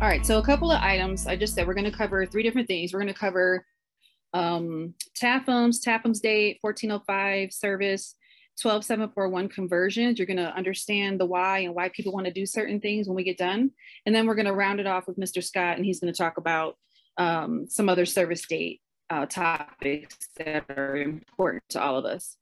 All right, so a couple of items. I just said we're going to cover three different things. We're going to cover um, TAFMS, TAFMS date, 1405 service, 12741 conversions. You're going to understand the why and why people want to do certain things when we get done. And then we're going to round it off with Mr. Scott, and he's going to talk about um, some other service date uh, topics that are important to all of us.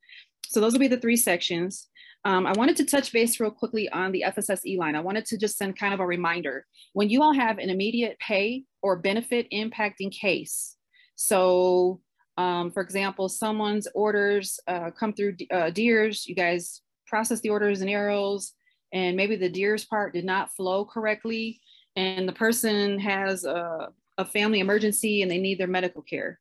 So those will be the three sections. Um, I wanted to touch base real quickly on the FSSE line. I wanted to just send kind of a reminder. When you all have an immediate pay or benefit impacting case, so um, for example, someone's orders uh, come through uh, DEERS, you guys process the orders and AROWS, and maybe the DEERS part did not flow correctly, and the person has a, a family emergency and they need their medical care.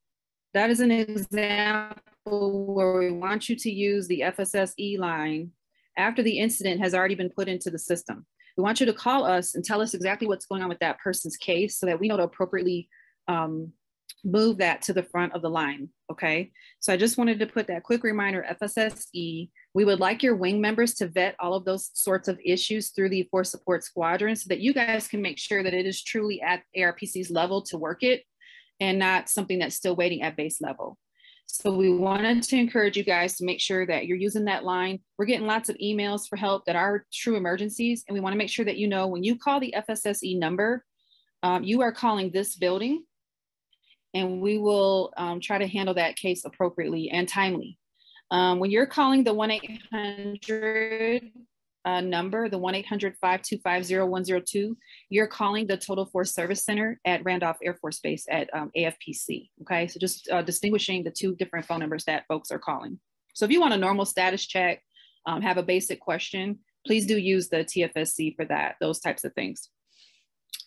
That is an example where we want you to use the FSSE line after the incident has already been put into the system. We want you to call us and tell us exactly what's going on with that person's case so that we know to appropriately um, move that to the front of the line. Okay. So I just wanted to put that quick reminder FSSE. We would like your wing members to vet all of those sorts of issues through the Force Support Squadron so that you guys can make sure that it is truly at ARPC's level to work it and not something that's still waiting at base level. So we wanted to encourage you guys to make sure that you're using that line. We're getting lots of emails for help that are true emergencies. And we wanna make sure that you know when you call the FSSE number, um, you are calling this building and we will um, try to handle that case appropriately and timely. Um, when you're calling the 1-800 uh, number, the 1-800-525-0102, you're calling the Total Force Service Center at Randolph Air Force Base at um, AFPC, okay? So just uh, distinguishing the two different phone numbers that folks are calling. So if you want a normal status check, um, have a basic question, please do use the TFSC for that, those types of things.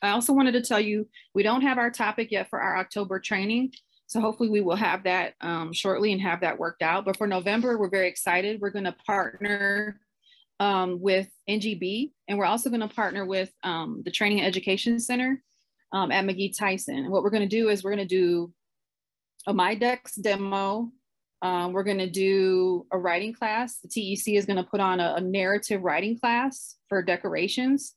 I also wanted to tell you, we don't have our topic yet for our October training. So hopefully we will have that um, shortly and have that worked out. But for November, we're very excited. We're gonna partner um, with NGB, and we're also gonna partner with um, the Training and Education Center um, at McGhee Tyson. And what we're gonna do is we're gonna do a myDecs demo. Um, we're gonna do a writing class. The TEC is gonna put on a, a narrative writing class for decorations.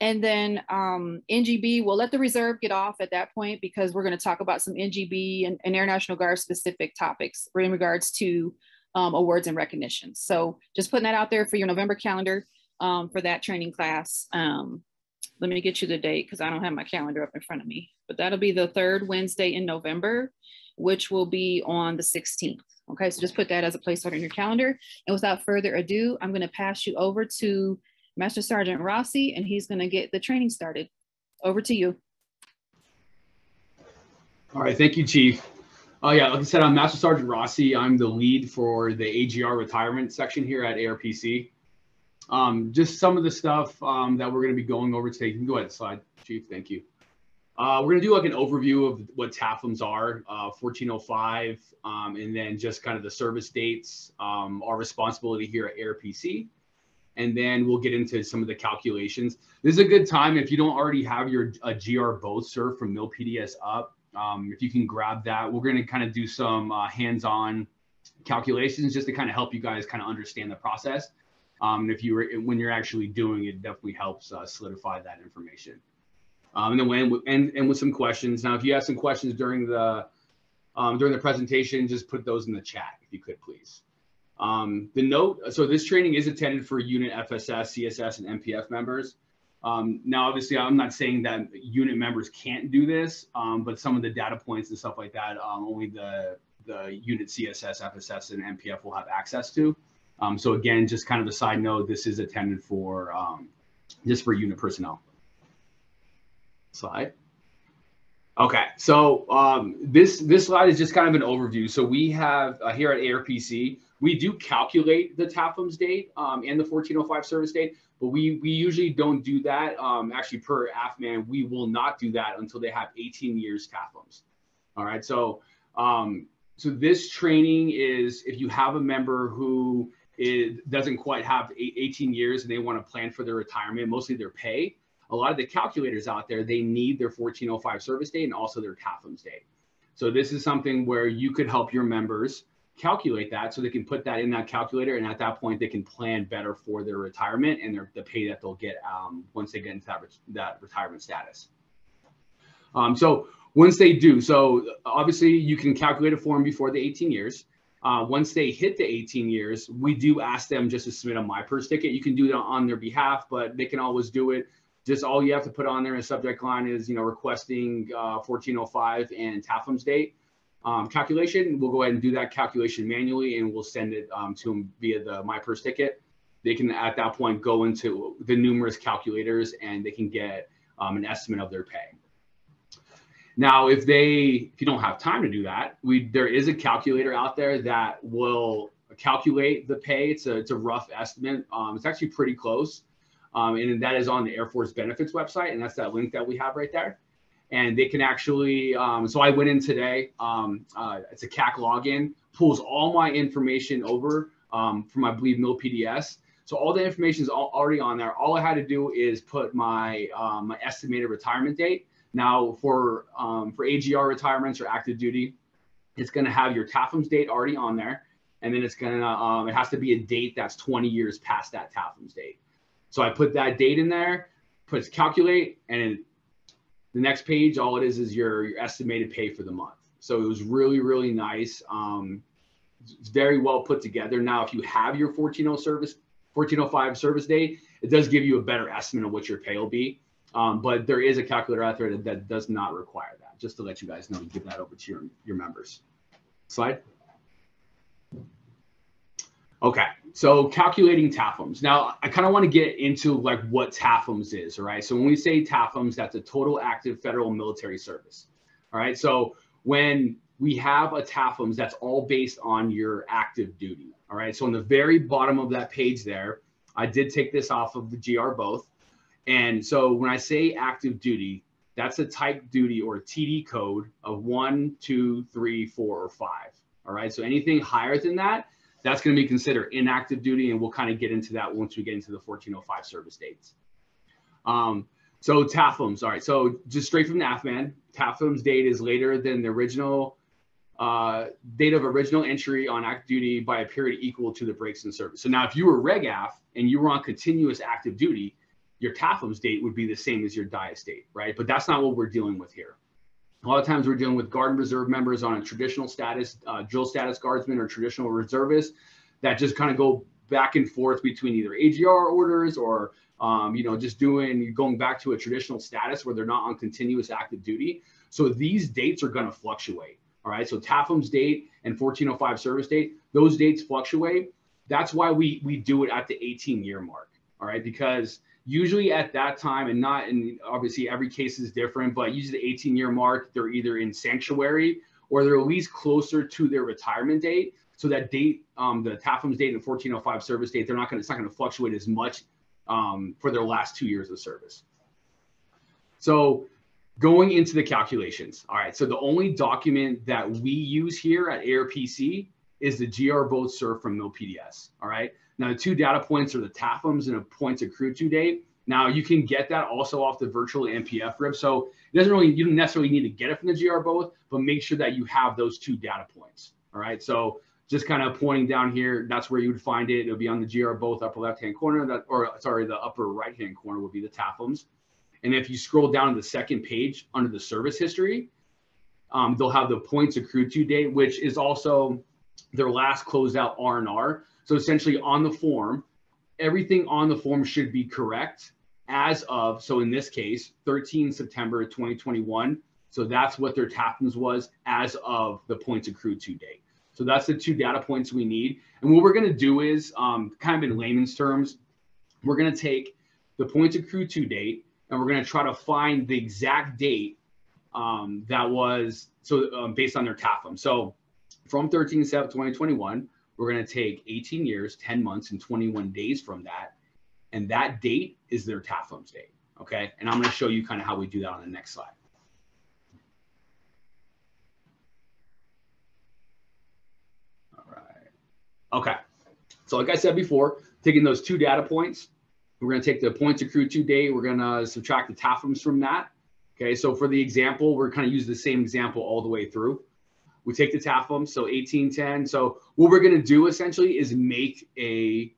And then um, NGB, we'll let the reserve get off at that point because we're going to talk about some NGB and, and Air National Guard specific topics in regards to um, awards and recognition. So just putting that out there for your November calendar um, for that training class. Um, let me get you the date because I don't have my calendar up in front of me, but that'll be the third Wednesday in November, which will be on the 16th. Okay, so just put that as a placeholder in your calendar. And without further ado, I'm going to pass you over to Master Sergeant Rossi, and he's going to get the training started. Over to you. All right, thank you, Chief. Oh yeah, like I said, I'm Master Sergeant Rossi. I'm the lead for the AGR retirement section here at ARPC. Um, just some of the stuff um, that we're going to be going over today. You can go ahead, slide, Chief. Thank you. Uh, we're going to do like an overview of what TAFMs are, uh, 1405, um, and then just kind of the service dates, um, our responsibility here at ARPC, and then we'll get into some of the calculations. This is a good time if you don't already have your GR both serve from MilPDS up. Um, if you can grab that, we're going to kind of do some uh, hands-on calculations just to kind of help you guys kind of understand the process. Um, and if you were when you're actually doing it, definitely helps uh, solidify that information. Um, and then when and and with some questions. Now, if you have some questions during the um, during the presentation, just put those in the chat if you could, please. Um, the note, so this training is intended for unit FSS, CSS, and MPF members. Um, now, obviously, I'm not saying that unit members can't do this, um, but some of the data points and stuff like that, um, only the, the unit CSS, FSS, and MPF will have access to. Um, so again, just kind of a side note, this is intended for um, just for unit personnel. Slide. Okay, so um, this this slide is just kind of an overview. So we have uh, here at ARPC, we do calculate the TAFMS date um, and the 1405 service date, but we we usually don't do that. Um, actually, per AFMAN, we will not do that until they have 18 years TAFMS. All right, so um, so this training is if you have a member who is, doesn't quite have 18 years and they want to plan for their retirement, mostly their pay a lot of the calculators out there, they need their 1405 service date and also their TAFMS date. So this is something where you could help your members calculate that so they can put that in that calculator and at that point they can plan better for their retirement and their, the pay that they'll get um, once they get into that, that retirement status. Um, so once they do, so obviously you can calculate a form before the 18 years. Uh, once they hit the 18 years, we do ask them just to submit a MyPERS ticket. You can do that on their behalf, but they can always do it. Just all you have to put on there in the subject line is, you know, requesting uh, 1405 and TAFMS date um, calculation. We'll go ahead and do that calculation manually, and we'll send it um, to them via the MyPERS ticket. They can at that point go into the numerous calculators, and they can get um, an estimate of their pay. Now, if they if you don't have time to do that, we there is a calculator out there that will calculate the pay. It's a it's a rough estimate. Um, it's actually pretty close, um, and that is on the Air Force benefits website, and that's that link that we have right there. And they can actually. Um, so I went in today. Um, uh, it's a CAC login, pulls all my information over um, from I believe MilPDS. So all the information is already on there. All I had to do is put my um, my estimated retirement date now, for um, for AGR retirements or active duty, it's going to have your TAFMS date already on there, and then it's going to um, it has to be a date that's 20 years past that TAFMS date. So I put that date in there, puts calculate, and the next page, all it is is your your estimated pay for the month. So it was really really nice. Um, very well put together. Now, if you have your 140 service 1405 service day, it does give you a better estimate of what your pay will be. Um, but there is a calculator out there that, that, does not require that, just to let you guys know and give that over to your, your members. Slide. Okay, so calculating TAFMS. Now, I kind of want to get into like what TAFMS is, all right? So when we say TAFMS, that's a total active federal military service, all right? So when we have a TAFMS, that's all based on your active duty, all right? So on the very bottom of that page there, I did take this off of the GR both. And so when I say active duty, that's a type duty or TD code of one, two, three, four, or five. All right. So anything higher than that, that's going to be considered inactive duty. And we'll kind of get into that once we get into the 1405 service dates. Um, so TAFMS, all right. So just straight from NAFMAN, TAFMS date is later than the original uh, date of original entry on active duty by a period equal to the breaks in service. So now if you were RegAF and you were on continuous active duty, your TAFMS date would be the same as your DIEUS date, right? But that's not what we're dealing with here. A lot of times we're dealing with Guard and Reserve members on a traditional status, uh, drill status guardsmen or traditional reservists that just kind of go back and forth between either AGR orders or, um, you know, just doing, going back to a traditional status where they're not on continuous active duty. So these dates are going to fluctuate. All right. So TAFMS date and 1405 service date, those dates fluctuate. That's why we, we do it at the 18 year mark. All right. Because usually at that time and not in obviously every case is different but usually the 18 year mark they're either in sanctuary or they're at least closer to their retirement date. So that date um, the TAFMS date and 1405 service date they're not going to it's not going to fluctuate as much um, for their last two years of service. So going into the calculations all right so the only document that we use here at ARPC is the GR both served from MilPDS all right now, the two data points are the TAFMS and a points accrued to date. Now, you can get that also off the virtual MPF RIP. So it doesn't really, you don't necessarily need to get it from the GR both, but make sure that you have those two data points. All right. So just kind of pointing down here, that's where you would find it. It'll be on the GR both upper left-hand corner, that, or sorry, the upper right-hand corner would be the TAFMS. And if you scroll down to the second page under the service history, um, they'll have the points accrued to date, which is also their last closeout R&R. So essentially on the form, everything on the form should be correct as of, so in this case, 13 September 2021. So that's what their TAFMS was as of the points accrued to date. So that's the two data points we need. And what we're going to do is, um, kind of in layman's terms, we're going to take the points accrued to date and we're going to try to find the exact date um, that was so um, based on their TAFM. So from 13 7 2021 we're going to take 18 years, 10 months, and 21 days from that. And that date is their TAFMS date. Okay. And I'm going to show you kind of how we do that on the next slide. All right. Okay. So like I said before, taking those two data points, we're going to take the points accrued to date. We're going to subtract the TAFMS from that. Okay. So for the example, we're kind of use the same example all the way through. We take the TAFM, so 1810. So what we're going to do essentially is make a, a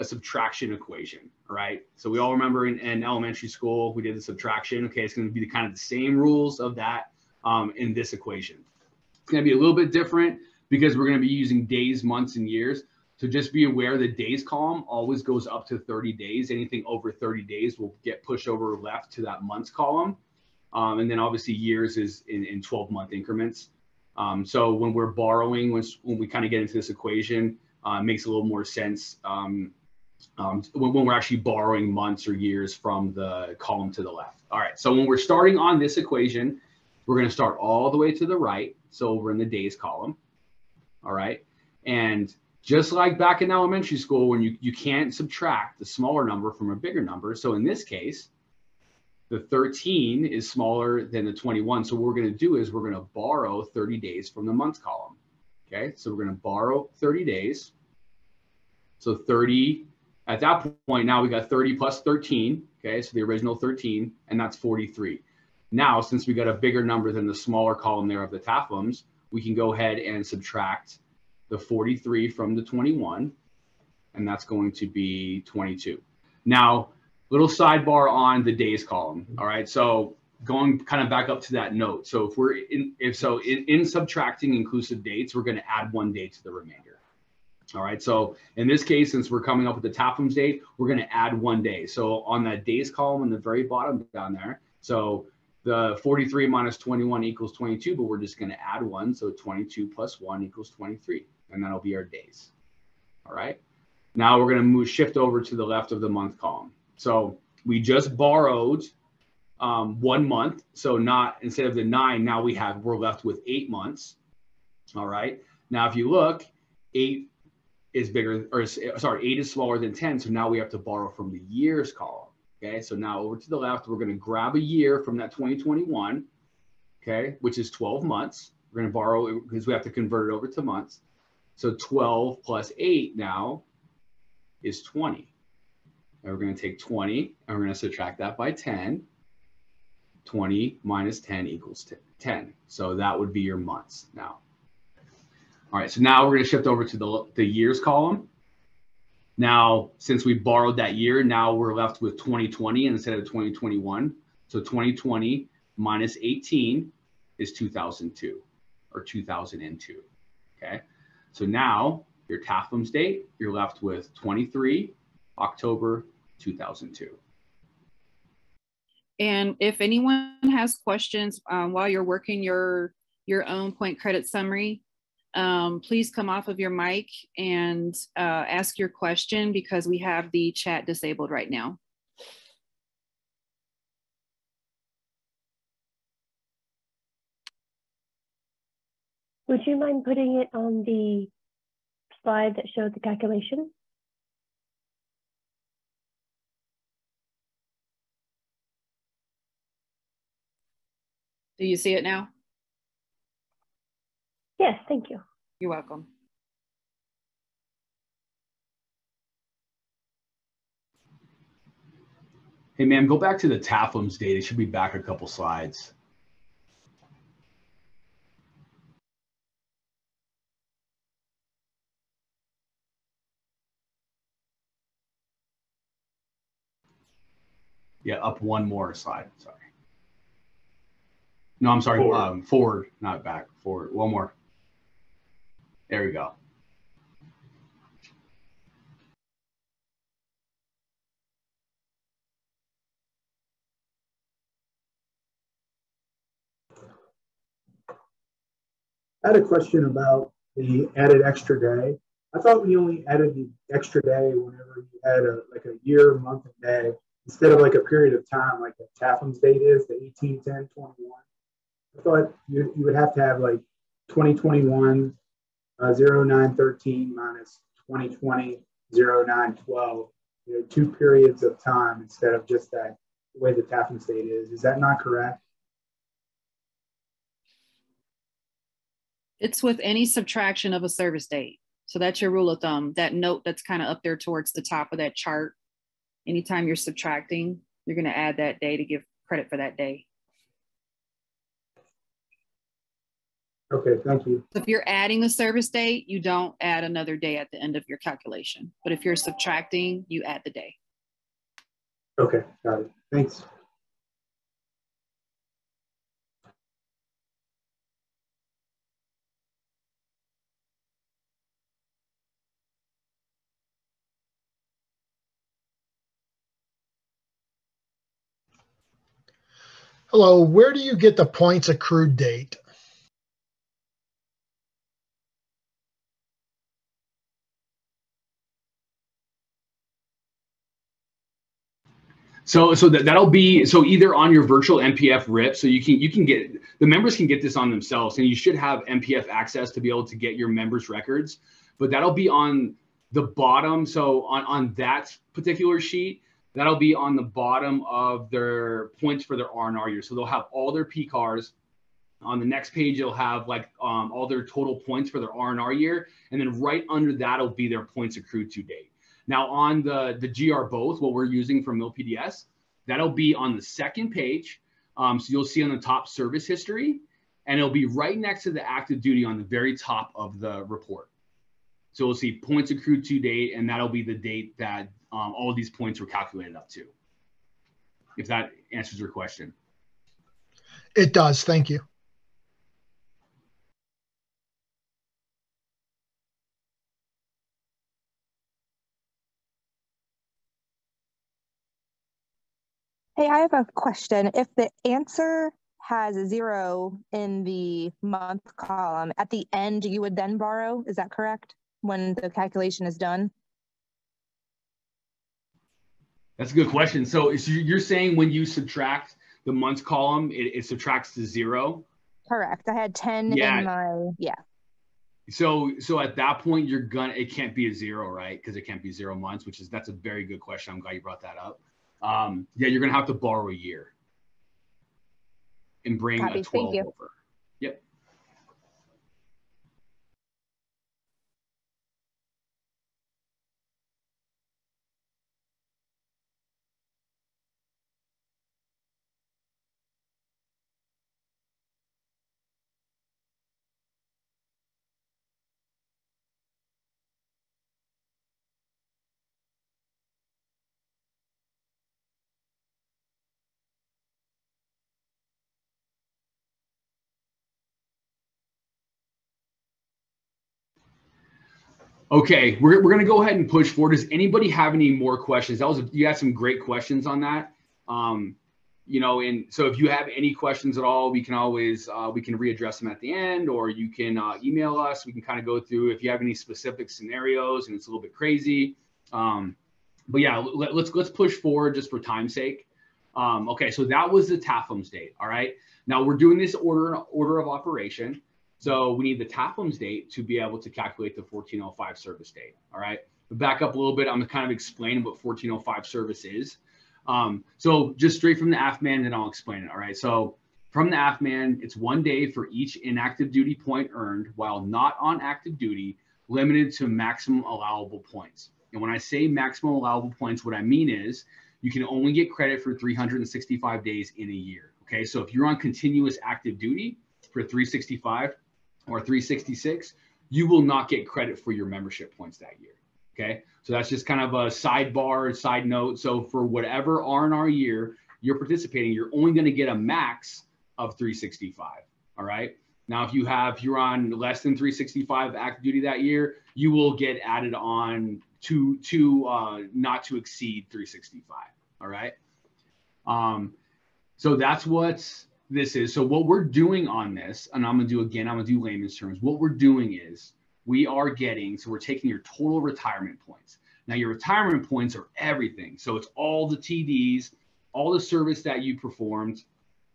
a subtraction equation, right? So we all remember in, in, elementary school, we did the subtraction. Okay, it's going to be the kind of the same rules of that um, in this equation. It's going to be a little bit different because we're going to be using days, months, and years. So just be aware the days column always goes up to 30 days. Anything over 30 days will get pushed over left to that months column. Um, and then obviously years is in, in 12 month increments. Um, so when we're borrowing, when, when we kind of get into this equation, uh, makes a little more sense um, um, when, when, we're actually borrowing months or years from the column to the left. All right, so when we're starting on this equation, we're going to start all the way to the right. So we're in the days column. All right, and just like back in elementary school, when you, you can't subtract the smaller number from a bigger number. So in this case, the 13 is smaller than the 21. So what we're going to do is we're going to borrow 30 days from the months column. Okay, so we're going to borrow 30 days. So 30, at that point, now we got 30 plus 13. Okay, so the original 13, and that's 43. Now, since we got a bigger number than the smaller column there of the TAFMs, we can go ahead and subtract the 43 from the 21, and that's going to be 22. Now, little sidebar on the days column. All right, so going kind of back up to that note. So if we're in, if so in, in subtracting inclusive dates, we're going to add one day to the remainder. All right, so in this case, since we're coming up with the TAFMS date, we're going to add one day. So on that days column in the very bottom down there, so the 43 minus 21 equals 22, but we're just going to add one. So 22 plus one equals 23, and that'll be our days. All right. Now we're going to move shift over to the left of the month column. So we just borrowed um, one month. So not instead of the nine, now we have we're left with eight months. All right. Now if you look, eight is bigger, or sorry, eight is smaller than 10. So now we have to borrow from the years column. Okay. So now over to the left, we're going to grab a year from that 2021. Okay. Which is 12 months. We're going to borrow because we have to convert it over to months. So 12 plus eight now is 20. And we're going to take 20 and we're going to subtract that by 10. 20 minus 10 equals 10. So that would be your months now. All right, so now we're going to shift over to the, the years column. Now, since we borrowed that year, now we're left with 2020 instead of 2021. So 2020 minus 18 is 2002 or 2002. Okay, so now your TAFMS date, you're left with 23 October 2002. And if anyone has questions um, while you're working your, your own point credit summary, um, please come off of your mic and uh, ask your question because we have the chat disabled right now. Would you mind putting it on the slide that showed the calculation? Do you see it now? Yes, thank you. You're welcome. Hey, ma'am, go back to the TAFMS data. It should be back a couple slides. Yeah, up one more slide. Sorry. No, I'm sorry. Forward. Um, forward, not back. Forward. One more. There we go. I had a question about the added extra day. I thought we only added the extra day whenever you had a like a year, month, and day instead of like a period of time like the TAFM's date is, the 18, 10, 21. I thought you, you would have to have like 2021 uh, 0913 minus 2020 0912, you know, two periods of time instead of just that way the TAFM state is. Is that not correct? It's with any subtraction of a service date. So that's your rule of thumb. That note that's kind of up there towards the top of that chart. Anytime you're subtracting, you're going to add that day to give credit for that day. Okay, thank you. So if you're adding the service date, you don't add another day at the end of your calculation. But if you're subtracting, you add the day. Okay, got it. Thanks. Hello, where do you get the points accrued date? So so that, that'll be so either on your virtual MPF RIP, so you can you can get the members can get this on themselves, and you should have MPF access to be able to get your members records. But that'll be on the bottom. So on on that particular sheet, that'll be on the bottom of their points for their R&R year. So they'll have all their PCARS. On the next page, you'll have like um, all their total points for their R&R year, and then right under that'll be their points accrued to date. Now on the, the GR both, what we're using for MilPDS, that'll be on the second page. Um, so you'll see on the top service history, and it'll be right next to the active duty on the very top of the report. So we'll see points accrued to date, and that'll be the date that um, all these points were calculated up to. If that answers your question. It does. Thank you. Hey, I have a question. If the answer has a zero in the month column, at the end you would then borrow, is that correct? When the calculation is done? That's a good question. So, so you're saying when you subtract the months column, it, it subtracts to zero? Correct. I had 10 Yeah. in my, yeah. So so at that point you're gonna it can't be a zero, right? Because it can't be zero months, which is that's a very good question. I'm glad you brought that up. Um, yeah, you're gonna have to borrow a year and bring Copy. a Thank 12 you. over. Okay, we're, we're gonna go ahead and push forward. Does anybody have any more questions? That was you had some great questions on that. Um, you know, and so if you have any questions at all, we can always uh, we can readdress them at the end, or you can uh, email us. We can kind of go through if you have any specific scenarios and it's a little bit crazy. Um, but yeah, let, let's let's push forward just for time's sake. Um, okay, so that was the TAFMS date. All right, now we're doing this order order of operation. So we need the TAFMS date to be able to calculate the 1405 service date. All right. But back up a little bit. I'm gonna kind of explain what 1405 service is. Um, so just straight from the AFMAN, then I'll explain it. All right. So from the AFMAN, it's one day for each inactive duty point earned while not on active duty, limited to maximum allowable points. And when I say maximum allowable points, what I mean is you can only get credit for 365 days in a year. Okay. So if you're on continuous active duty for 365, or 366, you will not get credit for your membership points that year. Okay, so that's just kind of a sidebar, side note. So for whatever R&R year you're participating, you're only going to get a max of 365. All right. Now, if you have you're on less than 365 active duty that year, you will get added on to to uh, not to exceed 365. All right. Um, so that's what's this is. So what we're doing on this, and I'm gonna do again, I'm gonna do layman's terms. What we're doing is we are getting, so we're taking your total retirement points. Now your retirement points are everything. So it's all the TDs, all the service that you performed.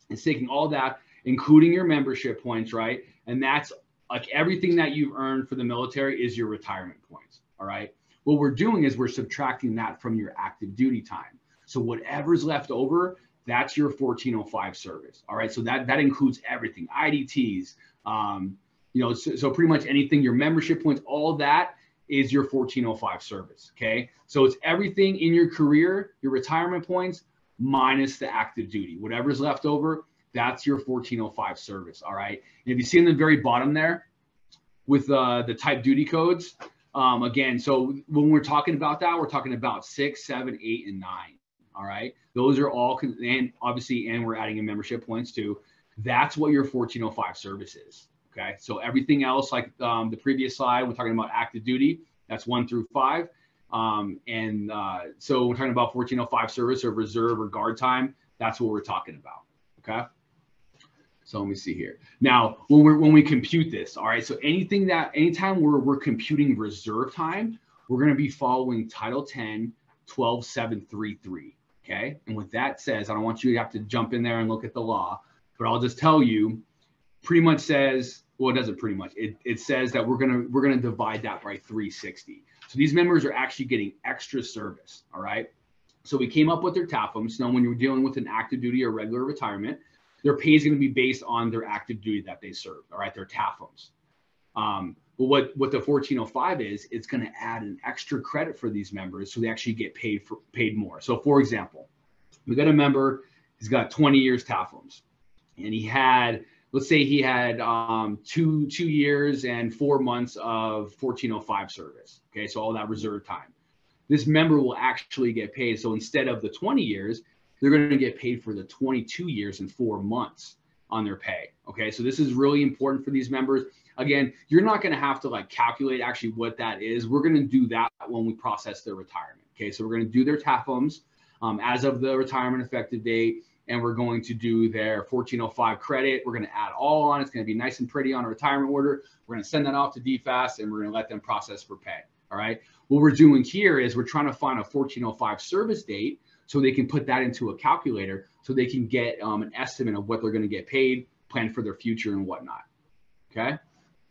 It's taking all that, including your membership points, right? And that's like everything that you've earned for the military is your retirement points. All right. What we're doing is we're subtracting that from your active duty time. So whatever's left over, that's your 1405 service. All right. So that that includes everything, IDTs, um, you know, so, so pretty much anything, your membership points, all that is your 1405 service. Okay. So it's everything in your career, your retirement points minus the active duty. Whatever's left over, That's your 1405 service. All right. And if you see in the very bottom there with uh, the type duty codes, um, again, so when we're talking about that, we're talking about six, seven, eight, and nine. All right. Those are all, and obviously, and we're adding in membership points too. That's what your 1405 service is. Okay. So everything else, like um, the previous slide, we're talking about active duty. That's one through five. Um, and uh, so we're talking about 1405 service or reserve or guard time. That's what we're talking about. Okay. So let me see here. Now, when we when we compute this, all right. So anything that anytime we're we're computing reserve time, we're going to be following Title 10, 12733. Okay. And what that says, I don't want you to have to jump in there and look at the law, but I'll just tell you, pretty much says, well, it doesn't pretty much. It, it says that we're gonna we're gonna divide that by 360. So these members are actually getting extra service. All right. So we came up with their TAFMs. Now, when you're dealing with an active duty or regular retirement, their pay is going to be based on their active duty that they served. All right, their TAFMs. Um, but what what the 1405 is, it's going to add an extra credit for these members, so they actually get paid for paid more. So, for example, we got a member, he's got 20 years TAFMs, and he had, let's say he had um, two two years and four months of 1405 service. Okay, so all that reserve time. This member will actually get paid. So instead of the 20 years, they're going to get paid for the 22 years and four months on their pay. Okay, so this is really important for these members. Again, you're not going to have to like calculate actually what that is. We're going to do that when we process their retirement. Okay, so we're going to do their TAFMs um, as of the retirement effective date, and we're going to do their 1405 credit. We're going to add all on. It's going to be nice and pretty on a retirement order. We're going to send that off to DFAS, and we're going to let them process for pay. All right. What we're doing here is we're trying to find a 1405 service date so they can put that into a calculator so they can get um, an estimate of what they're going to get paid, plan for their future and whatnot. Okay.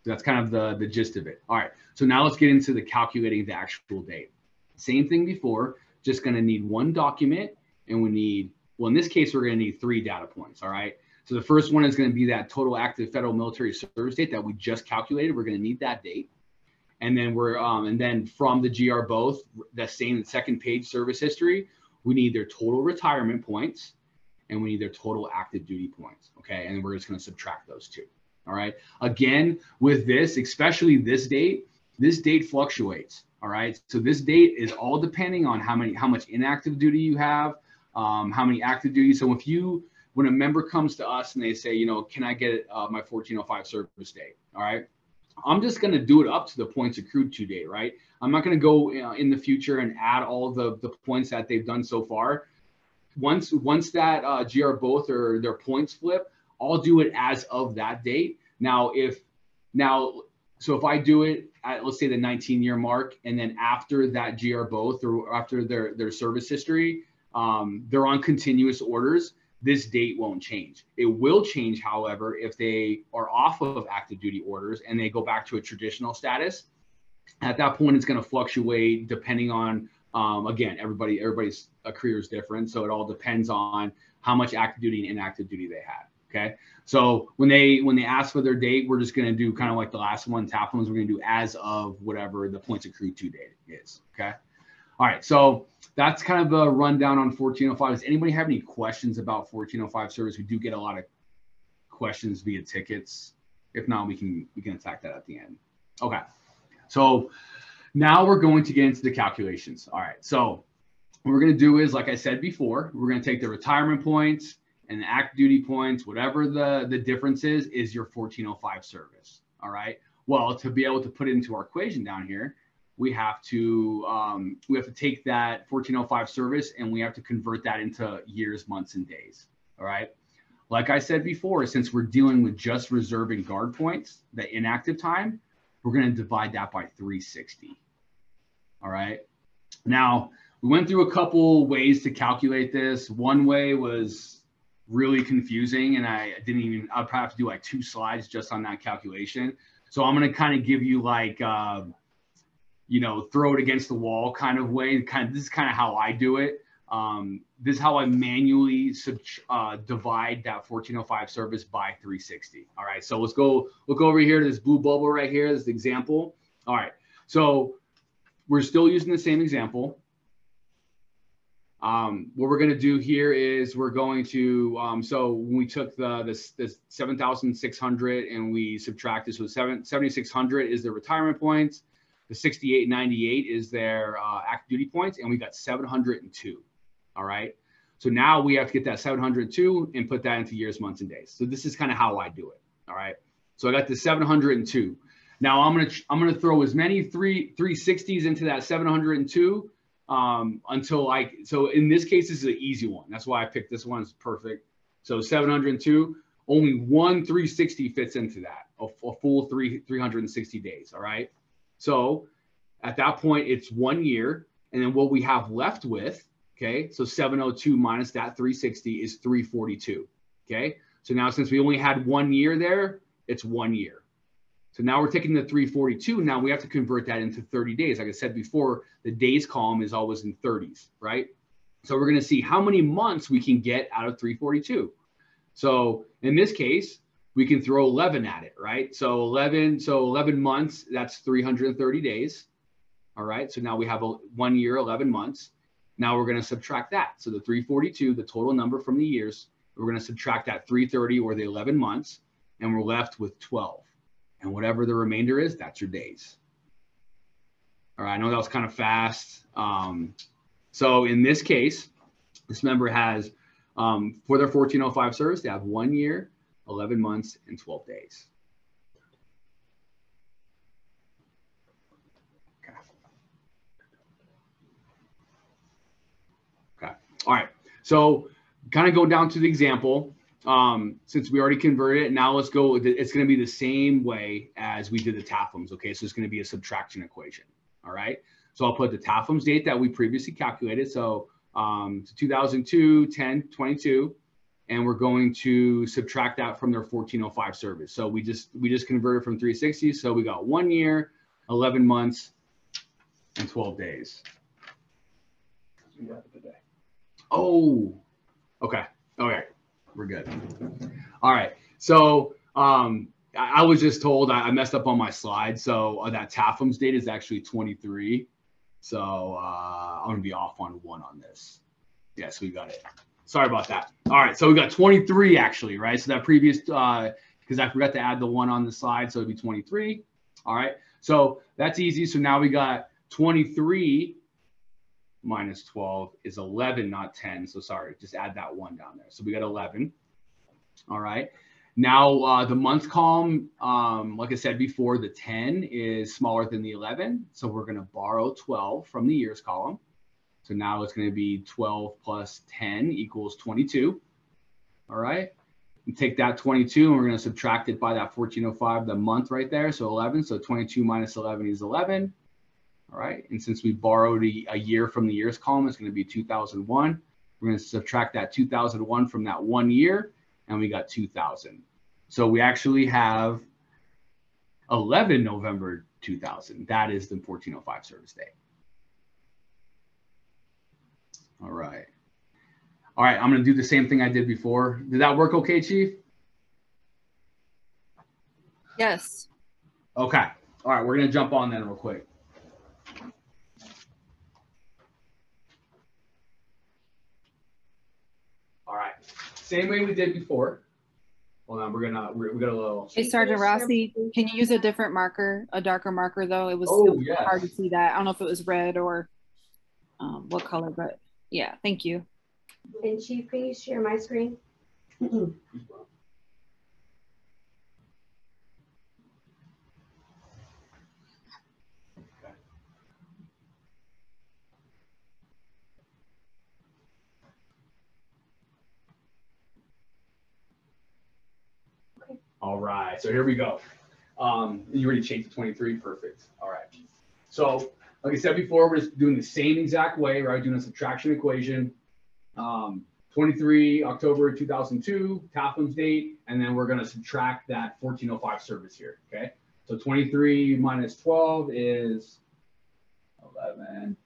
So that's kind of the, the gist of it. All right. So now let's get into the calculating the actual date. Same thing before, just going to need one document and we need, well, in this case, we're going to need three data points. All right. So the first one is going to be that total active federal military service date that we just calculated. We're going to need that date. And then we're, um, and then from the GR both, the same second page service history, we need their total retirement points and we need their total active duty points. Okay. And we're just going to subtract those two. All right. Again, with this, especially this date, this date fluctuates. All right. So this date is all depending on how many, how much inactive duty you have, um, how many active duty. So if you, when a member comes to us and they say, you know, can I get uh, my 1405 service date? All right. I'm just going to do it up to the points accrued to date, right? I'm not going to go uh, in the future and add all the, the points that they've done so far. Once once that uh, GR both or their points flip, I'll do it as of that date. Now, if now, so if I do it at let's say the 19 year mark, and then after that GR both or after their their service history, um, they're on continuous orders this date won't change. It will change, however, if they are off of active duty orders and they go back to a traditional status. At that point, it's going to fluctuate depending on, um, again, everybody, everybody's career is different. So it all depends on how much active duty and inactive duty they had. Okay. So when they when they ask for their date, we're just going to do kind of like the last one, tap ones. We're going to do as of whatever the points accrued to date is. Okay. All right, so that's kind of a rundown on 1405. Does anybody have any questions about 1405 service? We do get a lot of questions via tickets. If not, we can we can attack that at the end. Okay, so now we're going to get into the calculations. All right, so what we're going to do is, like I said before, we're going to take the retirement points and the active duty points, whatever the the difference is, is your 1405 service. All right. Well, to be able to put it into our equation down here, we have to um, we have to take that 1405 service and we have to convert that into years, months, and days. All right. Like I said before, since we're dealing with just reserving guard points, the inactive time, we're going to divide that by 360. All right. Now, we went through a couple ways to calculate this. One way was really confusing, and I didn't even, I'd probably have to do like two slides just on that calculation. So I'm going to kind of give you like, uh, you know, throw it against the wall kind of way. Kind of this is kind of how I do it. Um, this is how I manually sub, uh, divide that 1405 service by 360. All right, so let's go look over here to this blue bubble right here, as this example. All right, so we're still using the same example. Um, what we're going to do here is we're going to, um, so when we took the, the, the 7,600 and we subtracted, so 7, 7,600 is the retirement points. The 6898 is their uh, active duty points, and we got 702. All right. So now we have to get that 702 and put that into years, months, and days. So this is kind of how I do it. All right. So I got the 702. Now I'm gonna I'm gonna throw as many three 360s into that 702 um, until I so in this case this is an easy one. That's why I picked this one. It's perfect. So 702. Only one 360 fits into that. A, a full three 360 days. All right. So at that point it's one year, and then what we have left with Okay, so 702 minus that 360 is 342. Okay, so now since we only had one year there, it's one year. So now we're taking the 342. Now we have to convert that into 30 days. Like I said before, the days column is always in 30s, right? So we're going to see how many months we can get out of 342. So in this case, we can throw 11 at it, right? So 11, so 11 months, that's 330 days. All right. So now we have a one year, 11 months. Now we're going to subtract that. So the 342, the total number from the years, we're going to subtract that 330 or the 11 months, and we're left with 12. And whatever the remainder is, that's your days. All right, I know that was kind of fast. Um, so in this case, this member has, um, for their 1405 service, they have one year, 11 months, and 12 days. All right. So kind of go down to the example. Um, since we already converted it, now let's go. It's going to be the same way as we did the TAFMS. Okay. So it's going to be a subtraction equation. All right. So I'll put the TAFMS date that we previously calculated. So um, 2002, 10, 22 and we're going to subtract that from their 1405 service. So we just we just converted from 360. So we got one year, 11 months, and 12 days. Oh, okay. All right. We're good. All right. So um, I, I was just told I, I, messed up on my slide. So uh, that TAFMS date is actually 23. So uh, I'm going to be off on one on this. Yes, we got it. Sorry about that. All right. So we got 23 actually, right? So that previous, because uh, I forgot to add the one on the slide. So it'd be 23. All right. So that's easy. So now we got 23 minus 12 is 11, not 10. So sorry, just add that one down there. So we got 11. All right. Now uh, the month column, um, like I said before, the 10 is smaller than the 11. So we're going to borrow 12 from the years column. So now it's going to be 12 plus 10 equals 22. All right. And take that 22 and we're going to subtract it by that 1405, the month right there. So 11. So 22 minus 11 is 11. All right. And since we borrowed a, a year from the years column, it's going to be 2001. We're going to subtract that 2001 from that one year, and we got 2000. So we actually have 11 November 2000. That is the 1405 service day. All right. All right, I'm going to do the same thing I did before. Did that work okay, Chief? Yes. Okay. All right, we're going to jump on then real quick. All right, same way we did before. Hold on, we're gonna we're, we got a little. Hey, Sergeant Rossi, can you use a different marker, a darker marker though? It was oh, yes. hard to see that. I don't know if it was red or um, what color, but yeah, thank you. And Chief, please share my screen? All right, so here we go. Um, you already changed to 23, perfect. All right. So like I said before, we're just doing the same exact way, right? Doing a subtraction equation. Um, 23 October 2002, TAFMS date, and then we're going to subtract that 1405 service here, okay? So 23 minus 12 is 11,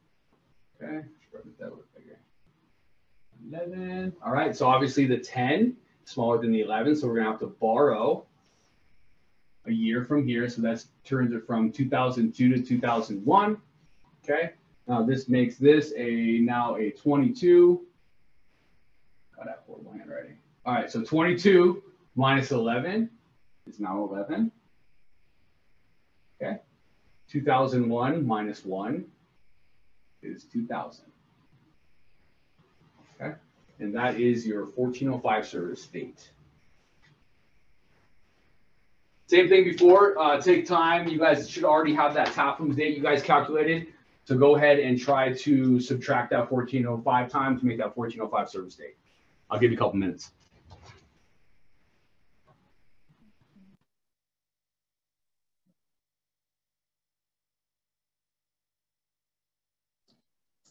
okay? 11, all right, so obviously the 10 smaller than the 11. So we're going to have to borrow a year from here. So that turns it from 2002 to 2001. Okay. Now this makes this a now a 22. Got that horrible handwriting. All right, so 22 minus 11 is now 11. Okay. 2001 minus 1 is 2000. And that is your 1405 service date. Same thing before, uh, take time. You guys should already have that top TAFMS date you guys calculated. So go ahead and try to subtract that 1405 time to make that 1405 service date. I'll give you a couple minutes.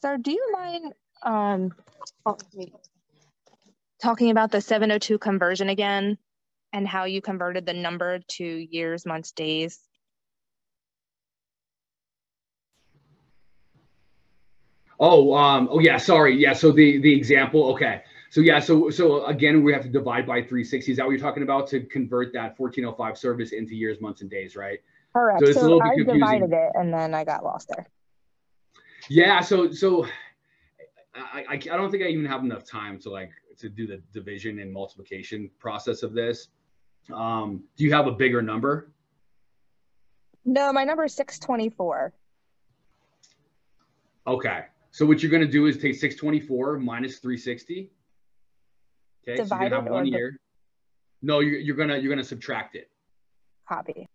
Sir, do you mind um, oh, wait. Talking about the 702 conversion again and how you converted the number to years, months, days? Oh, um, oh yeah, sorry. Yeah, so the the example, okay. So yeah, so so again, we have to divide by 360. Is that what you're talking about to convert that 1405 service into years, months, and days, right? Correct. So, so I divided it and then I got lost there. Yeah. So so I, I I don't think I even have enough time to like to do the division and multiplication process of this. Um, do you have a bigger number? No, my number is 624. Okay. So what you're going to do is take 624 minus 360. Okay. Divided so you're going to have one year. No, you're, you're going to, you're going to subtract it. Copy.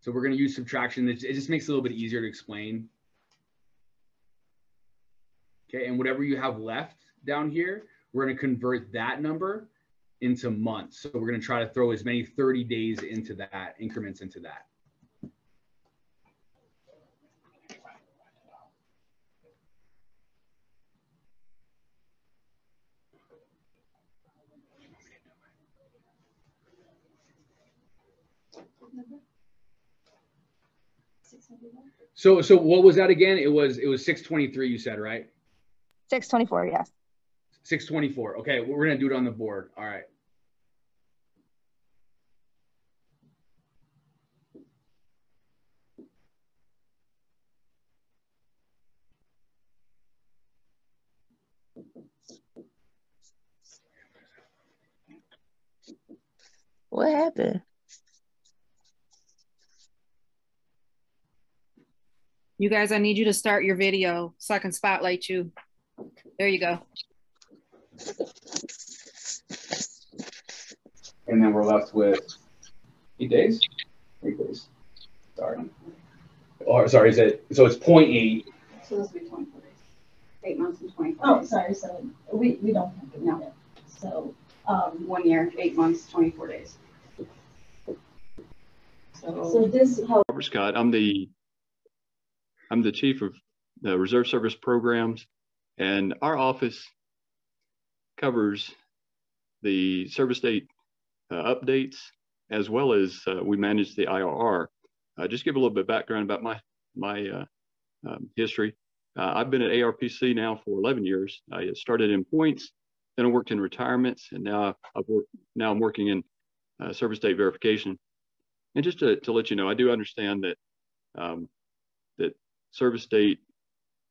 So we're going to use subtraction. It, just makes it a little bit easier to explain. Okay. And whatever you have left down here, we're going to convert that number into months. So we're going to try to throw as many 30 days into that, increments into that. So so what was that again? It was it was 623 you said, right? 624, yes. 624. Okay, we're gonna do it on the board. All right. What happened? You guys, I need you to start your video so I can spotlight you. There you go. And then we're left with eight days? Eight days. Sorry. Or sorry, is it so it's eight. So this will be 24 days. Eight months and 24 Oh, days. sorry, so we, we don't have to No. know. So, um, One year, eight months, 24 days. so So this helps Robert Scott. I'm the I'm the chief of the Reserve Service programs, and our office covers the service date uh, updates as well as uh, we manage the IRR. Uh, just give a little bit of background about my my uh, um, history. Uh, I've been at ARPC now for 11 years. I started in points, then I worked in retirements, and now I've worked, now I'm working in uh, service date verification. And just to, to let you know, I do understand that um, that service date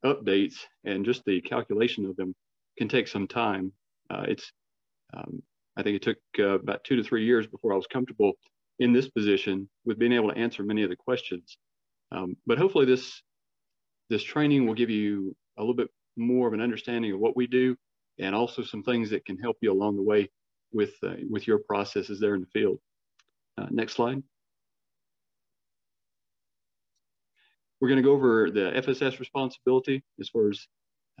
updates and just the calculation of them can take some time. Uh, it's, um, I think it took uh, about two to three years before I was comfortable in this position with being able to answer many of the questions. Um, but hopefully this, this training will give you a little bit more of an understanding of what we do and also some things that can help you along the way with, uh, with your processes there in the field. Uh, next slide. We're going to go over the FSS responsibility as far as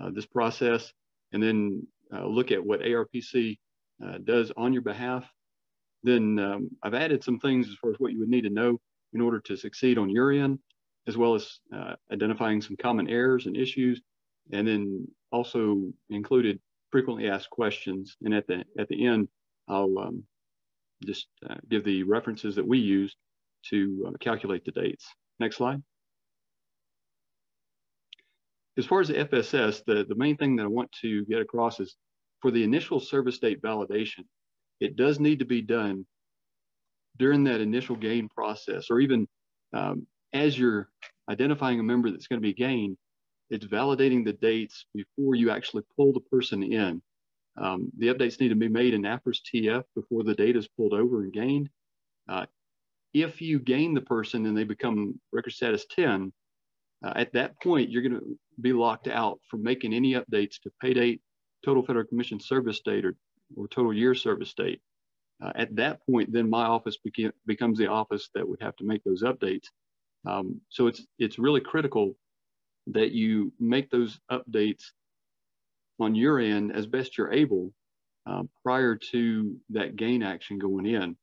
uh, this process, and then look at what ARPC uh, does on your behalf. Then um, I've added some things as far as what you would need to know in order to succeed on your end, as well as uh, identifying some common errors and issues, and then also included frequently asked questions. And at the at the end, I'll um, just uh, give the references that we use to uh, calculate the dates. Next slide as far as the FSS, the, the main thing that I want to get across is for the initial service date validation, it does need to be done during that initial gain process, or even um, as you're identifying a member that's going to be gained, it's validating the dates before you actually pull the person in. Um, the updates need to be made in AFRISS TF before the data is pulled over and gained. Uh, if you gain the person and they become record status 10, uh, at that point, you're going to be locked out from making any updates to pay date, total federal commission service date, or, or total year service date. Uh, at that point, then my office beca- becomes the office that would have to make those updates. Um, so it's it's really critical that you make those updates on your end as best you're able uh, prior to that gain action going in.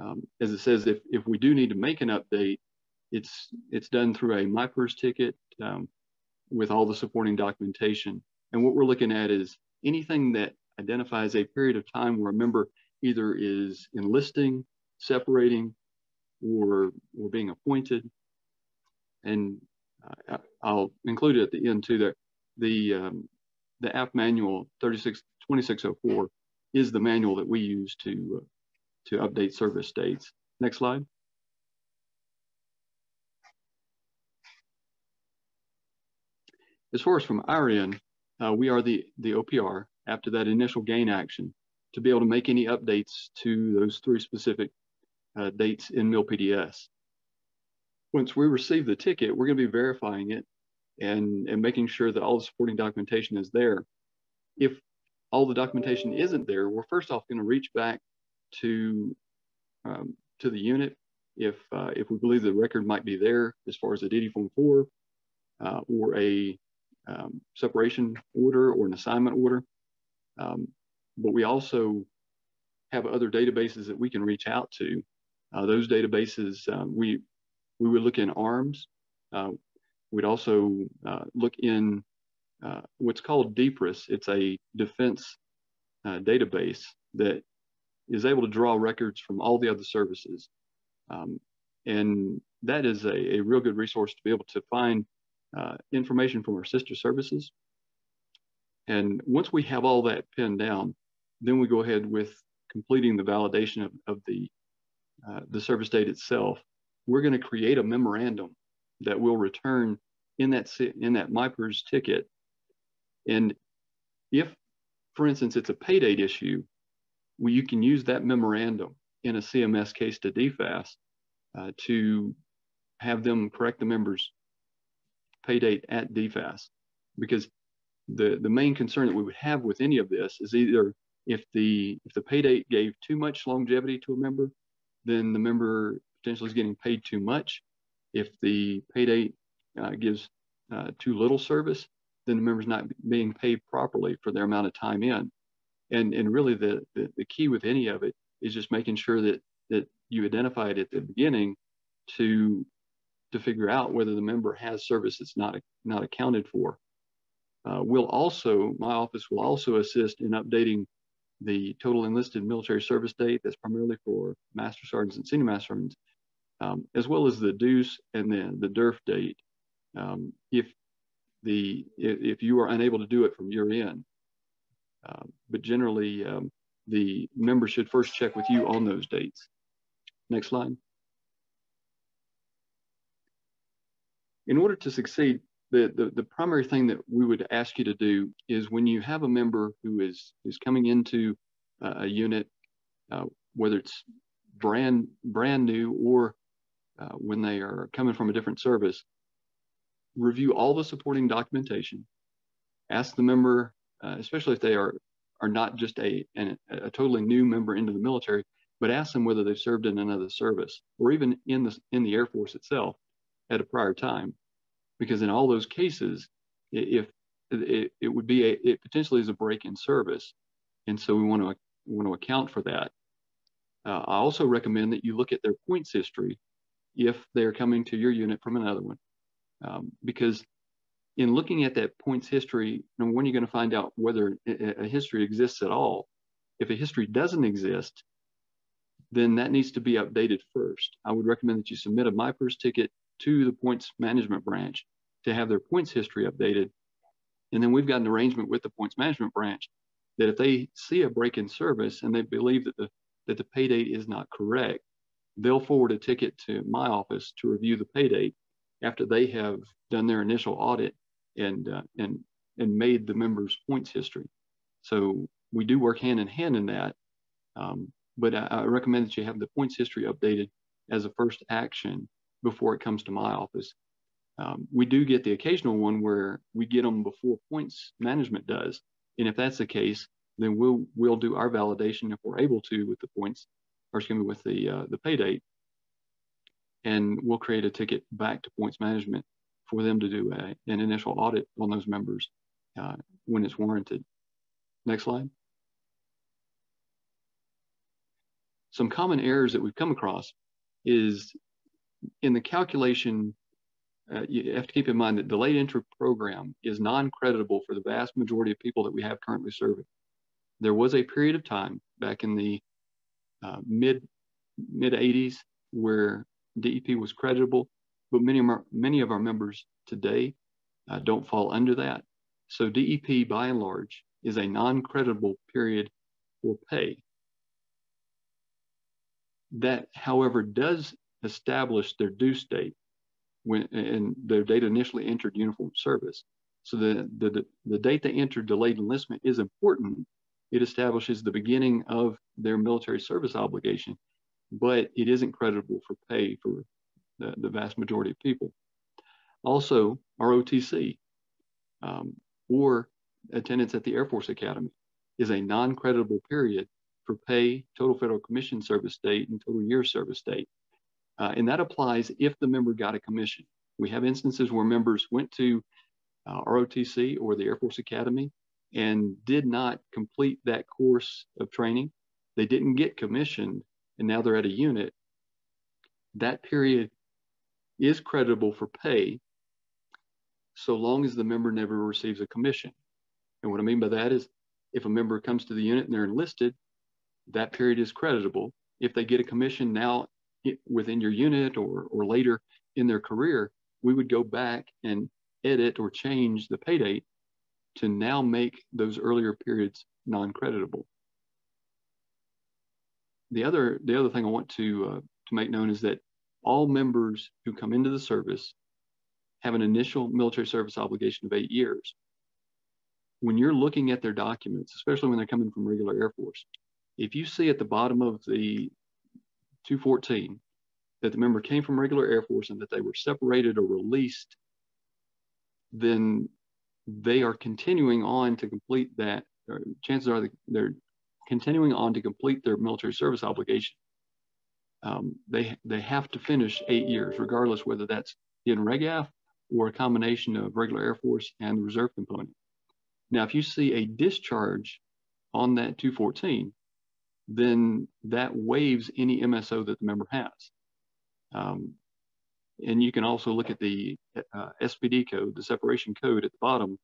Um, as it says, if, if we do need to make an update, it's it's done through a MyPERS ticket um, with all the supporting documentation. And what we're looking at is anything that identifies a period of time where a member either is enlisting, separating, or, or being appointed. And uh, I'll include it at the end too that the, um, the app manual 36, 2604 is the manual that we use to, uh, to update service dates. Next slide. As far as from our end, uh, we are the, the OPR after that initial gain action to be able to make any updates to those three specific uh, dates in MilPDS. Once we receive the ticket, we're going to be verifying it and, and making sure that all the supporting documentation is there. If all the documentation isn't there, we're first off going to reach back to, um, to the unit if, uh, if we believe the record might be there as far as a DD Form 4 uh, or a um, separation order or an assignment order. Um, but we also have other databases that we can reach out to. Uh, those databases, um, we, we would look in ARMS. Uh, we'd also uh, look in uh, what's called DPRIS. It's a defense uh, database that is able to draw records from all the other services. Um, and that is a, a, real good resource to be able to find uh, information from our sister services. And once we have all that pinned down, then we go ahead with completing the validation of, of the, uh, the service date itself. We're going to create a memorandum that will return in that, in that MyPERS ticket. And if, for instance, it's a pay date issue, well, you can use that memorandum in a CMS case to DFAS uh, to have them correct the member's pay date at DFAS. Because the, the main concern that we would have with any of this is either if the if the pay date gave too much longevity to a member, then the member potentially is getting paid too much. If the pay date uh, gives uh, too little service, then the member's not being paid properly for their amount of time in. And and really the, the, the key with any of it is just making sure that that you identify it at the beginning to to figure out whether the member has service that's not not accounted for. Uh, we'll also, my office will also assist in updating the total enlisted military service date that's primarily for master sergeants and senior master sergeants, um, as well as the DIEUS and then the DERF date. Um, if the if, you are unable to do it from your end, uh, but generally um, the member should first check with you on those dates. Next slide. In order to succeed, the, the, the primary thing that we would ask you to do is when you have a member who is, is coming into a unit, uh, whether it's brand, brand new or uh, when they are coming from a different service, review all the supporting documentation, ask the member, uh, especially if they are, are not just a, an, a totally new member into the military, but ask them whether they've served in another service or even in the, in the Air Force itself at a prior time because in all those cases, if it, it would be a, it potentially is a break in service. And so we want to, we want to account for that. Uh, I also recommend that you look at their points history if they're coming to your unit from another one. Um, because in looking at that points history, number one, you're going to find out whether a history exists at all. If a history doesn't exist, then that needs to be updated first. I would recommend that you submit a MyPERS ticket to the points management branch to have their points history updated. And then we've got an arrangement with the points management branch that if they see a break in service and they believe that the that the pay date is not correct, they'll forward a ticket to my office to review the pay date after they have done their initial audit and uh, and and made the members points history. So we do work hand in hand in that. Um, but I, I, recommend that you have the points history updated as a first action before it comes to my office. Um, we do get the occasional one where we get them before points management does. And if that's the case, then we'll we'll do our validation if we're able to with the points, or excuse me, with the uh, the pay date, and we'll create a ticket back to points management for them to do a, an initial audit on those members uh, when it's warranted. Next slide. Some common errors that we've come across is in the calculation, uh, you have to keep in mind that delayed entry program is non-creditable for the vast majority of people that we have currently serving. There was a period of time back in the uh, mid mid 80s where DEP was creditable, but many of our, many of our members today uh, don't fall under that. So DEP, by and large, is a non-creditable period for pay. That, however, does establish their due date when and their date initially entered uniform service. So the, the, the date they entered delayed enlistment is important. It establishes the beginning of their military service obligation, but it isn't creditable for pay for the, the vast majority of people. Also, ROTC um, or attendance at the Air Force Academy is a non-creditable period for pay, total federal commission service date, and total year service date. Uh, and that applies if the member got a commission. We have instances where members went to uh, ROTC or the Air Force Academy and did not complete that course of training. They didn't get commissioned, and now they're at a unit. That period is creditable for pay so long as the member never receives a commission. And what I mean by that is if a member comes to the unit and they're enlisted, that period is creditable. If they get a commission now within your unit or, or later in their career, we would go back and edit or change the pay date to now make those earlier periods non-creditable. The other, the other thing I want to, uh, to make known is that all members who come into the service have an initial military service obligation of eight years. When you're looking at their documents, especially when they're coming from regular Air Force, if you see at the bottom of the 214 that the member came from regular Air Force and that they were separated or released, then they are continuing on to complete that. chances are they're continuing on to complete their military service obligation. Um, they they have to finish eight years, regardless whether that's in RegAF or a combination of regular Air Force and the reserve component. Now, if you see a discharge on that 214, then that waives any MSO that the member has. Um, and you can also look at the uh, SPD code, the separation code at the bottom.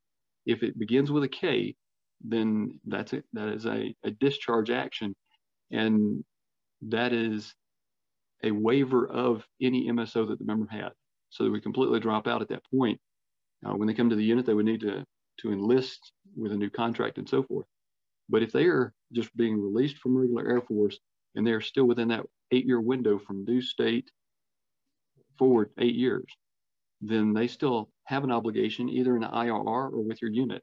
If it begins with a K, then that's it. That is a, a discharge action. And that is a waiver of any MSO that the member had so we completely drop out at that point. Uh, when they come to the unit, they would need to, to enlist with a new contract and so forth. But if they are just being released from regular Air Force and they're still within that eight year window from DIEUS date forward eight years, then they still have an obligation either in the IRR or with your unit.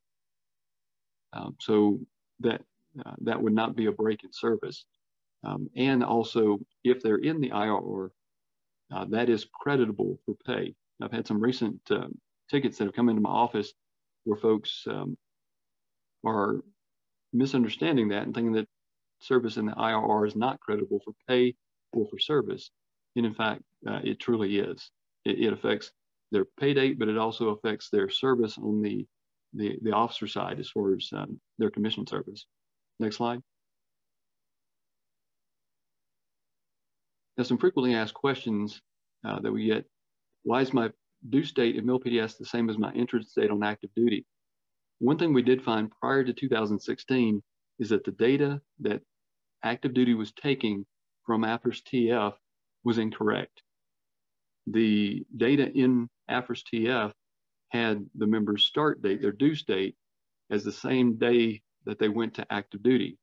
Um, so that uh, that would not be a break in service. Um, and also, if they're in the IRR, uh, that is creditable for pay. I've had some recent uh, tickets that have come into my office where folks um, are misunderstanding that and thinking that service in the IRR is not creditable for pay or for service. And in fact, uh, it truly is. It, it, affects their pay date, but it also affects their service on the, the, the officer side as far as um, their commission service. Next slide. Now, some frequently asked questions uh, that we get, why is my DIEUS date in MilPDS the same as my entrance date on active duty? One thing we did find prior to 2016 is that the data that active duty was taking from AFRISS TF was incorrect. The data in AFRISS TF had the member's start date, their due date, as the same day that they went to active duty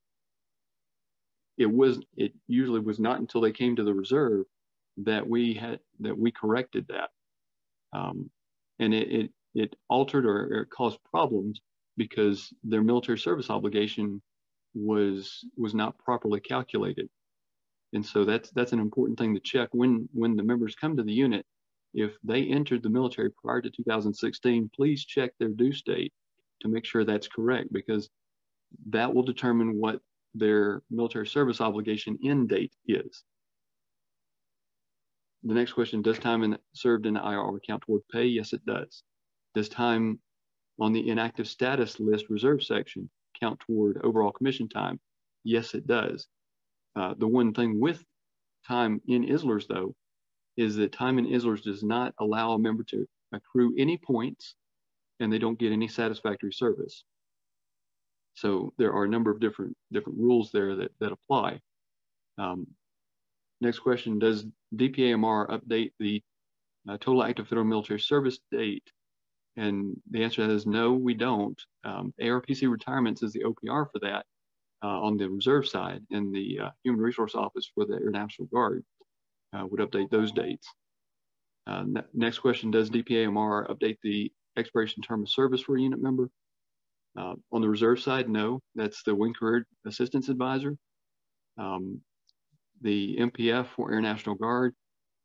it was it usually was not until they came to the reserve that we had that we corrected that um, and it, it it altered or, or caused problems because their military service obligation was was not properly calculated. And so that's that's an important thing to check when when the members come to the unit. If they entered the military prior to 2016, please check their due date to make sure that's correct because that will determine what their military service obligation end date is. The next question, does time in, served in the IRR count toward pay? Yes, it does. Does time on the inactive status list reserve section count toward overall commission time? Yes, it does. Uh, the one thing with time in ISLRS though, is that time in ISLRS does not allow a member to accrue any points and they don't get any satisfactory service. So there are a number of different different rules there that, that apply. Um, next question, does DPAMR update the uh, total active federal military service date? And the answer is no, we don't. Um, ARPC retirements is the OPR for that uh, on the reserve side, and the uh, Human Resource Office for the Air National Guard uh, would update those dates. Uh, ne next question, does DPAMR update the expiration term of service for a unit member? Uh, on the reserve side, no, that's the Wing Career Assistance Advisor. Um, the MPF for Air National Guard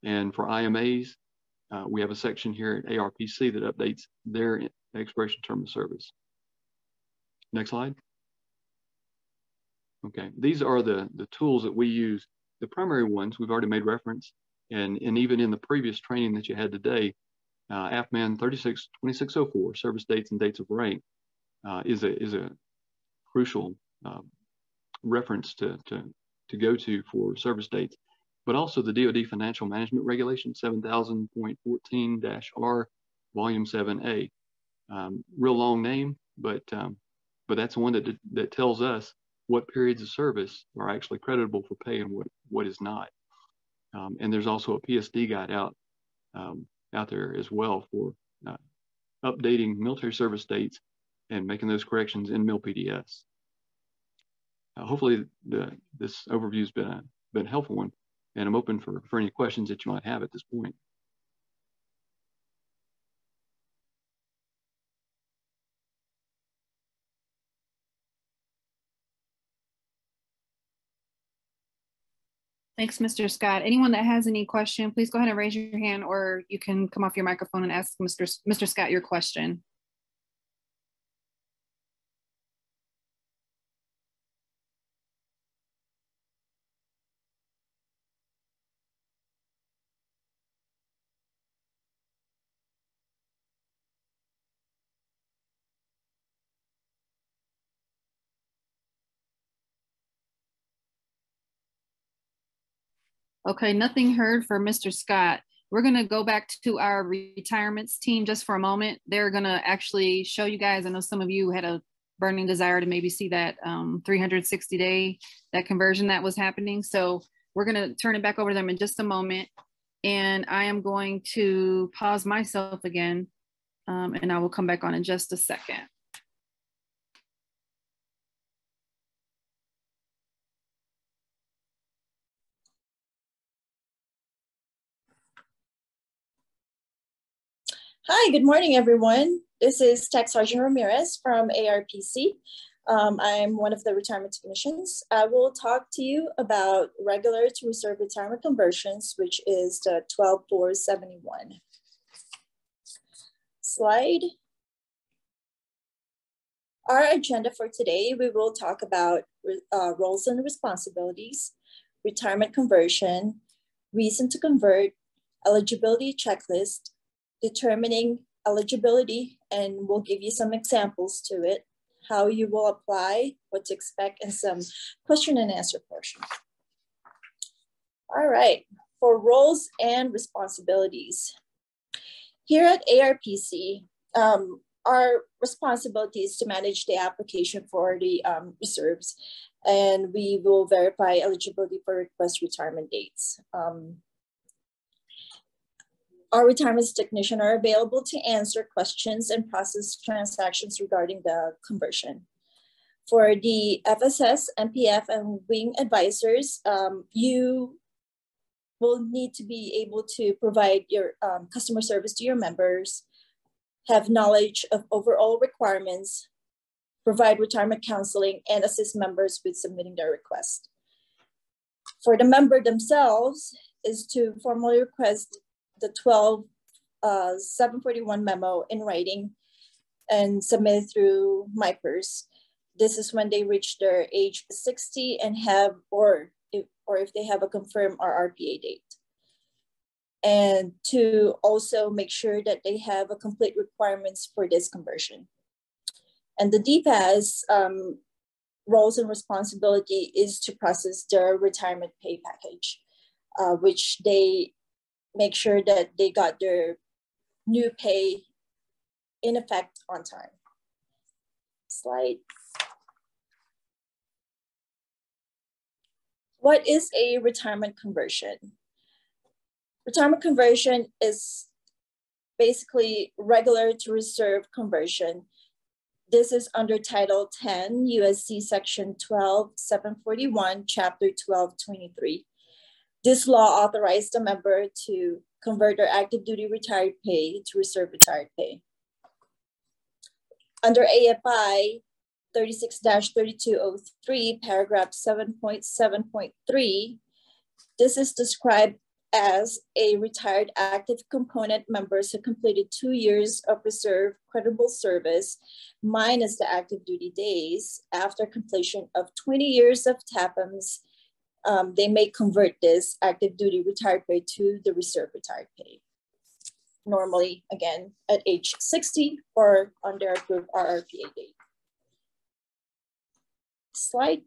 and for IMAs, uh, we have a section here at ARPC that updates their expiration term of service. Next slide. Okay, these are the, the tools that we use. The primary ones we've already made reference, and, and even in the previous training that you had today, uh, AFMAN 362604, service dates and dates of rank, uh, is, a, is a crucial uh, reference to, to, to go to for service dates, but also the DoD Financial Management Regulation 7000.14-R, Volume 7A. Um, real long name, but um, but that's one that that tells us what periods of service are actually creditable for pay and what what is not. Um, and there's also a PSD guide out um, out there as well for uh, updating military service dates and making those corrections in MilPDS. Uh, hopefully the, this overview has been a, been a helpful one, and I'm open for, for any questions that you might have at this point. Thanks, Mr. Scott. Anyone that has any question, please go ahead and raise your hand or you can come off your microphone and ask Mr. Mr. Scott your question. Okay, nothing heard for Mr. Scott. We're gonna go back to our retirements team just for a moment. They're gonna actually show you guys, I know some of you had a burning desire to maybe see that um, 360 day, that conversion that was happening. So we're gonna turn it back over to them in just a moment. And I am going to pause myself again um, and I will come back on in just a second. Hi, good morning, everyone. This is Tech Sergeant Ramirez from ARPC. Um, I'm one of the retirement technicians. I will talk to you about regular to reserve retirement conversions, which is the 12471. Slide. Our agenda for today, we will talk about uh, roles and responsibilities, retirement conversion, reason to convert, eligibility checklist, determining eligibility, and we'll give you some examples to it, how you will apply, what to expect, and some question and answer portion. All right, for roles and responsibilities. Here at ARPC, um, our responsibility is to manage the application for the um, reserves, and we will verify eligibility for request retirement dates. Um, our retirement technician are available to answer questions and process transactions regarding the conversion. For the FSS, MPF, and wing advisors, um, you will need to be able to provide your um, customer service to your members, have knowledge of overall requirements, provide retirement counseling, and assist members with submitting their request. For the member themselves is to formally request the 12 uh, 741 memo in writing and submit through MyPERS. This is when they reach their age 60 and have, or if, or if they have a confirmed RRPA date. And to also make sure that they have a complete requirements for this conversion. And the DFAS um, roles and responsibility is to process their retirement pay package, uh, which they make sure that they got their new pay in effect on time. Slide. What is a retirement conversion? Retirement conversion is basically regular to reserve conversion. This is under Title 10, USC Section 12, 741, Chapter 1223. This law authorized a member to convert their active duty retired pay to reserve retired pay. Under AFI 36-3203, paragraph 7.7.3, this is described as a retired active component members who completed two years of reserve credible service minus the active duty days after completion of 20 years of TAFMS um, they may convert this active duty retired pay to the reserve retired pay. Normally, again, at age 60 or on their approved RRPA date. Slide.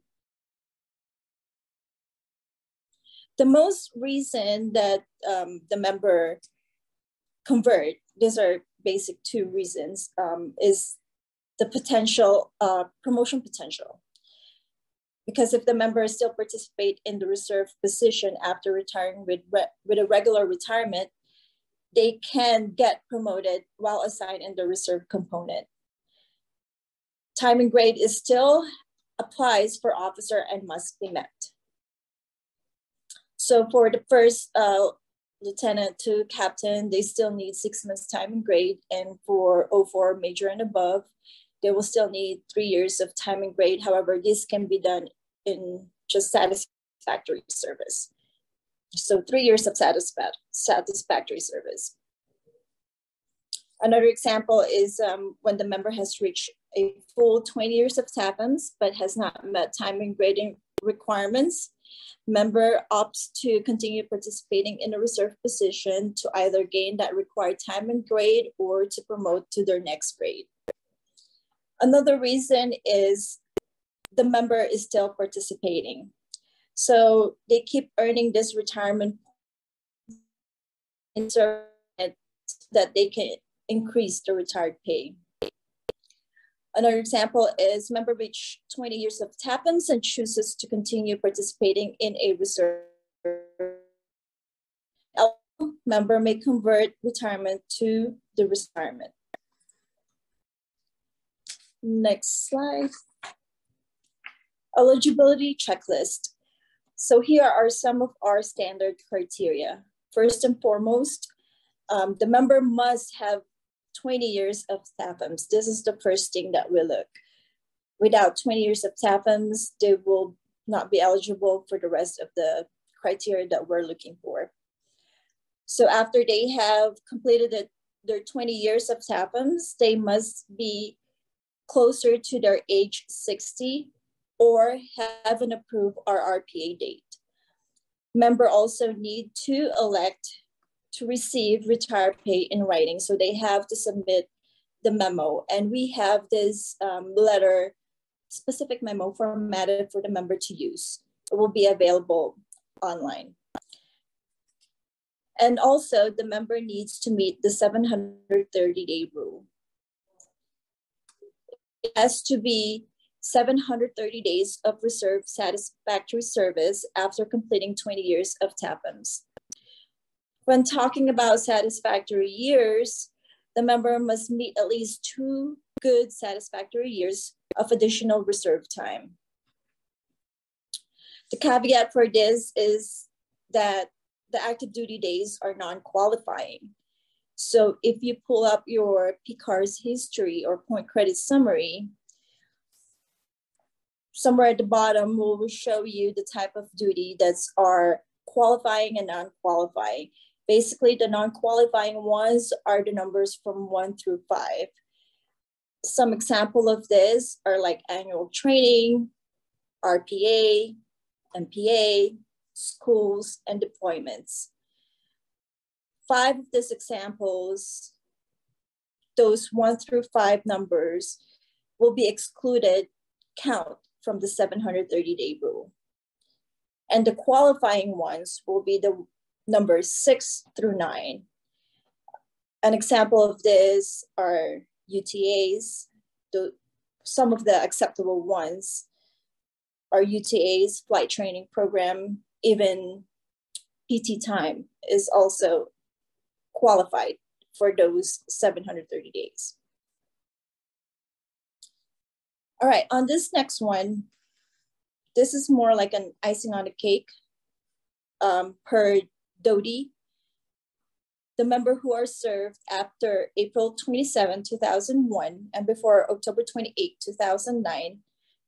The most reason that um, the member convert, these are basic two reasons, um, is the potential, uh, promotion potential because if the members still participate in the reserve position after retiring with, with a regular retirement, they can get promoted while assigned in the reserve component. Time and grade is still applies for officer and must be met. So for the first uh, lieutenant to captain, they still need six months time and grade. And for 04 major and above, they will still need three years of time and grade. However, this can be done in just satisfactory service. So three years of satisfactory service. Another example is um, when the member has reached a full 20 years of TAFMS, but has not met time and grading requirements, member opts to continue participating in a reserve position to either gain that required time and grade or to promote to their next grade. Another reason is the member is still participating. So they keep earning this retirement that they can increase the retired pay. Another example is member reach 20 years of TAFMS and chooses to continue participating in a reserve. Member may convert retirement to the retirement. Next slide eligibility checklist. So here are some of our standard criteria. First and foremost, um, the member must have 20 years of TAFMS. This is the first thing that we look. Without 20 years of TAFMS, they will not be eligible for the rest of the criteria that we're looking for. So after they have completed their 20 years of TAFMS, they must be closer to their age 60 or have an approved RRPA date. Member also need to elect to receive retired pay in writing. So they have to submit the memo. And we have this um, letter, specific memo formatted for the member to use. It will be available online. And also the member needs to meet the 730 day rule. It has to be 730 days of reserve satisfactory service after completing 20 years of TAFMS. When talking about satisfactory years, the member must meet at least two good satisfactory years of additional reserve time. The caveat for this is that the active duty days are non-qualifying. So if you pull up your PCARS history or point credit summary, somewhere at the bottom will show you the type of duty that's are qualifying and non-qualifying. Basically, the non-qualifying ones are the numbers from one through five. Some example of this are like annual training, RPA, MPA, schools, and deployments. Five of these examples, those one through five numbers will be excluded count from the 730 day rule. And the qualifying ones will be the numbers six through nine. An example of this are UTAs, the, some of the acceptable ones are UTAs, flight training program, even PT time is also qualified for those 730 days. All right, on this next one, this is more like an icing on the cake um, per DOTI. The member who are served after April 27, 2001 and before October 28, 2009,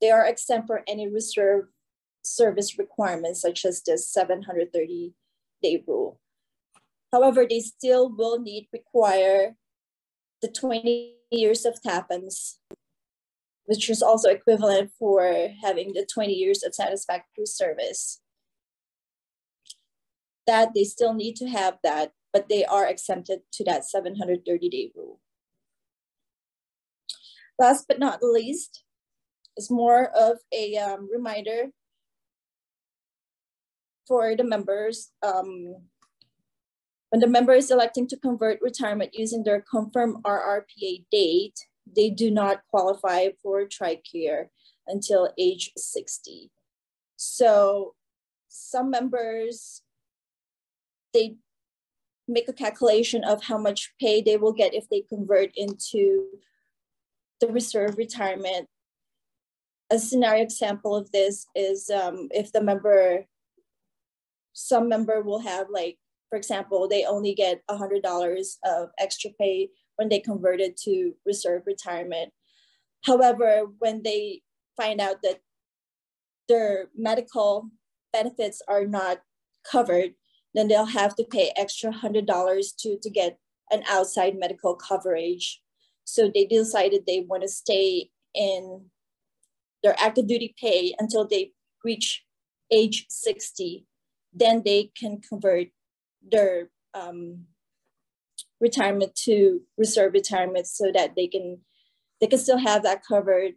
they are exempt for any reserve service requirements such as the 730 day rule. However, they still will need require the 20 years of TAFMS which is also equivalent for having the 20 years of satisfactory service. That they still need to have that, but they are exempted to that 730 day rule. Last but not least, is more of a um, reminder for the members. Um, when the member is electing to convert retirement using their confirmed RRPA date, they do not qualify for TRICARE until age 60. So some members, they make a calculation of how much pay they will get if they convert into the reserve retirement. A scenario example of this is um, if the member, some member will have like, for example, they only get $100 of extra pay when they converted to reserve retirement. However, when they find out that their medical benefits are not covered, then they'll have to pay extra hundred dollars to, to get an outside medical coverage. So they decided they want to stay in their active duty pay until they reach age 60. Then they can convert their um, retirement to reserve retirement so that they can they can still have that covered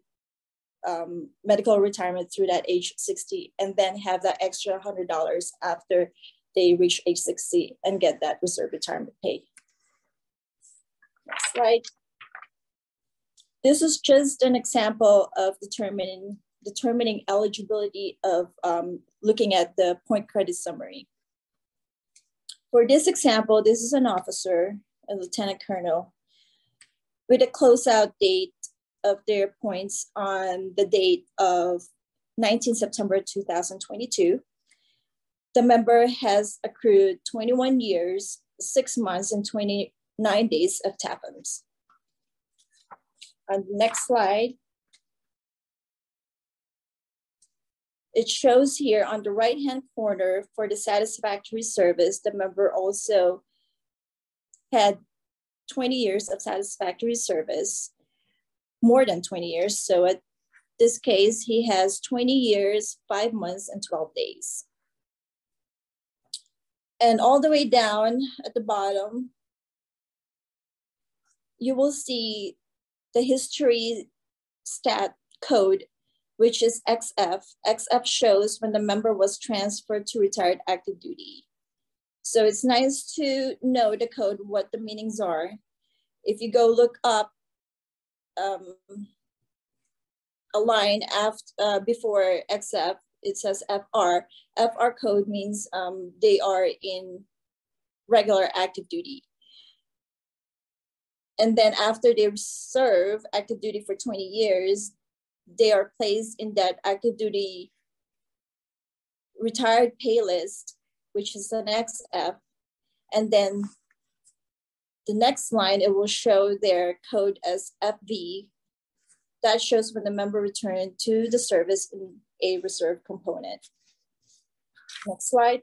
um, medical retirement through that age 60 and then have that extra $100 after they reach age 60 and get that reserve retirement pay. Next slide. This is just an example of determining determining eligibility of um, looking at the point credit summary. For this example, this is an officer a lieutenant colonel with a closeout date of their points on the date of 19 September 2022. The member has accrued 21 years, six months, and 29 days of TAFMS. On the next slide, it shows here on the right-hand corner for the satisfactory service, the member also had 20 years of satisfactory service, more than 20 years. So at this case, he has 20 years, five months, and 12 days. And all the way down at the bottom, you will see the history stat code, which is XF. XF shows when the member was transferred to retired active duty. So it's nice to know the code, what the meanings are. If you go look up um, a line after, uh, before XF, it says FR. FR code means um, they are in regular active duty. And then after they serve active duty for 20 years, they are placed in that active duty retired pay list which is the next XF, and then the next line, it will show their code as FV. That shows when the member returned to the service in a reserve component. Next slide.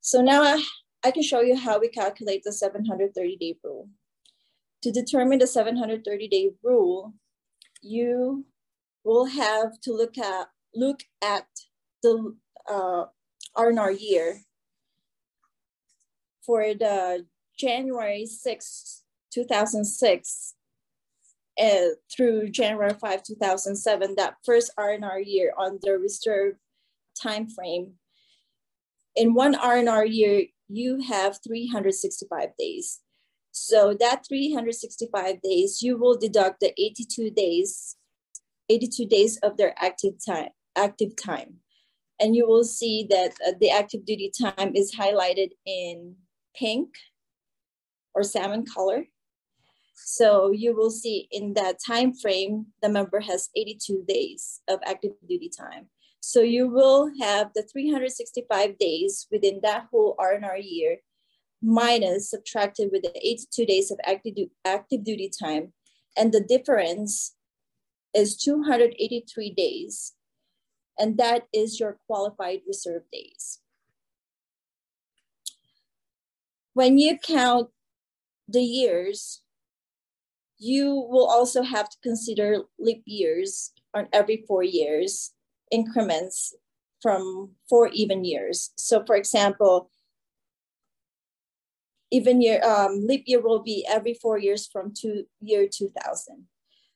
So now I, I can show you how we calculate the 730 day rule. To determine the 730 day rule, you will have to look at look at the uh, year for the January 6, 2006 uh, through January 5, 2007, that first R&R year on the reserve time frame. In one R&R year, you have 365 days. So that 365 days, you will deduct the 82 days, 82 days of their active time, active time. And you will see that uh, the active duty time is highlighted in pink or salmon color. So you will see in that time frame, the member has 82 days of active duty time. So you will have the 365 days within that whole R&R year minus subtracted with the 82 days of active, active duty time. And the difference is 283 days. And that is your qualified reserve days. When you count the years, you will also have to consider leap years on every four years, increments from four even years. So for example, even year, um, leap year will be every four years from two, year 2000.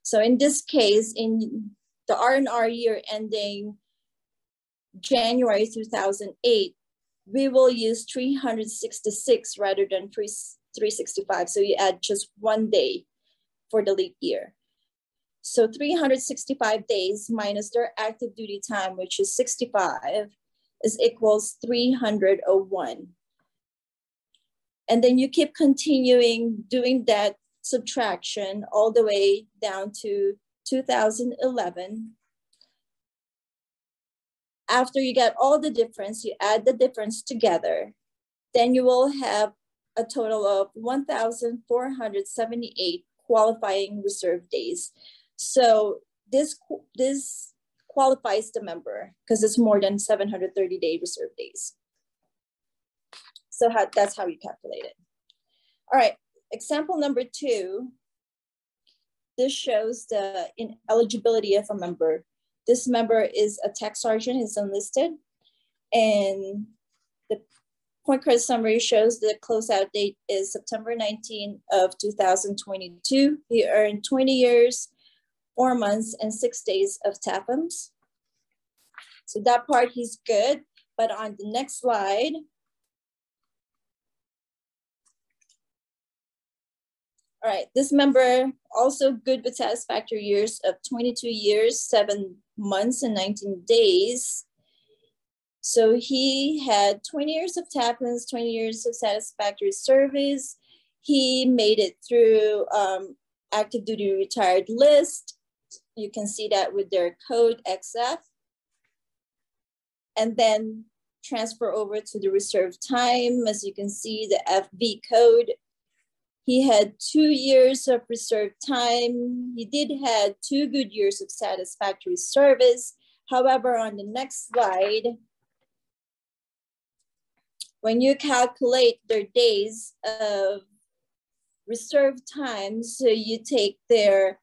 So in this case, in the R&R year ending January 2008, we will use 366 rather than 365. So you add just one day for the leap year. So 365 days minus their active duty time, which is 65, is equals 301. And then you keep continuing doing that subtraction all the way down to 2011 after you get all the difference, you add the difference together, then you will have a total of 1,478 qualifying reserve days. So this, this qualifies the member because it's more than 730 day reserve days. So how, that's how you calculate it. All right, example number two. This shows the ineligibility of a member this member is a tech sergeant, is enlisted. And the point credit summary shows the closeout date is September 19 of 2022. He earned 20 years, four months, and six days of TAFMS. So that part he's good. But on the next slide, All right, this member also good with satisfactory years of 22 years, seven months and 19 days. So he had 20 years of TAFMS, 20 years of satisfactory service. He made it through um, active duty retired list. You can see that with their code XF. And then transfer over to the reserve time. As you can see, the FV code he had two years of reserve time. He did had two good years of satisfactory service. However, on the next slide, when you calculate their days of reserve time, so you take their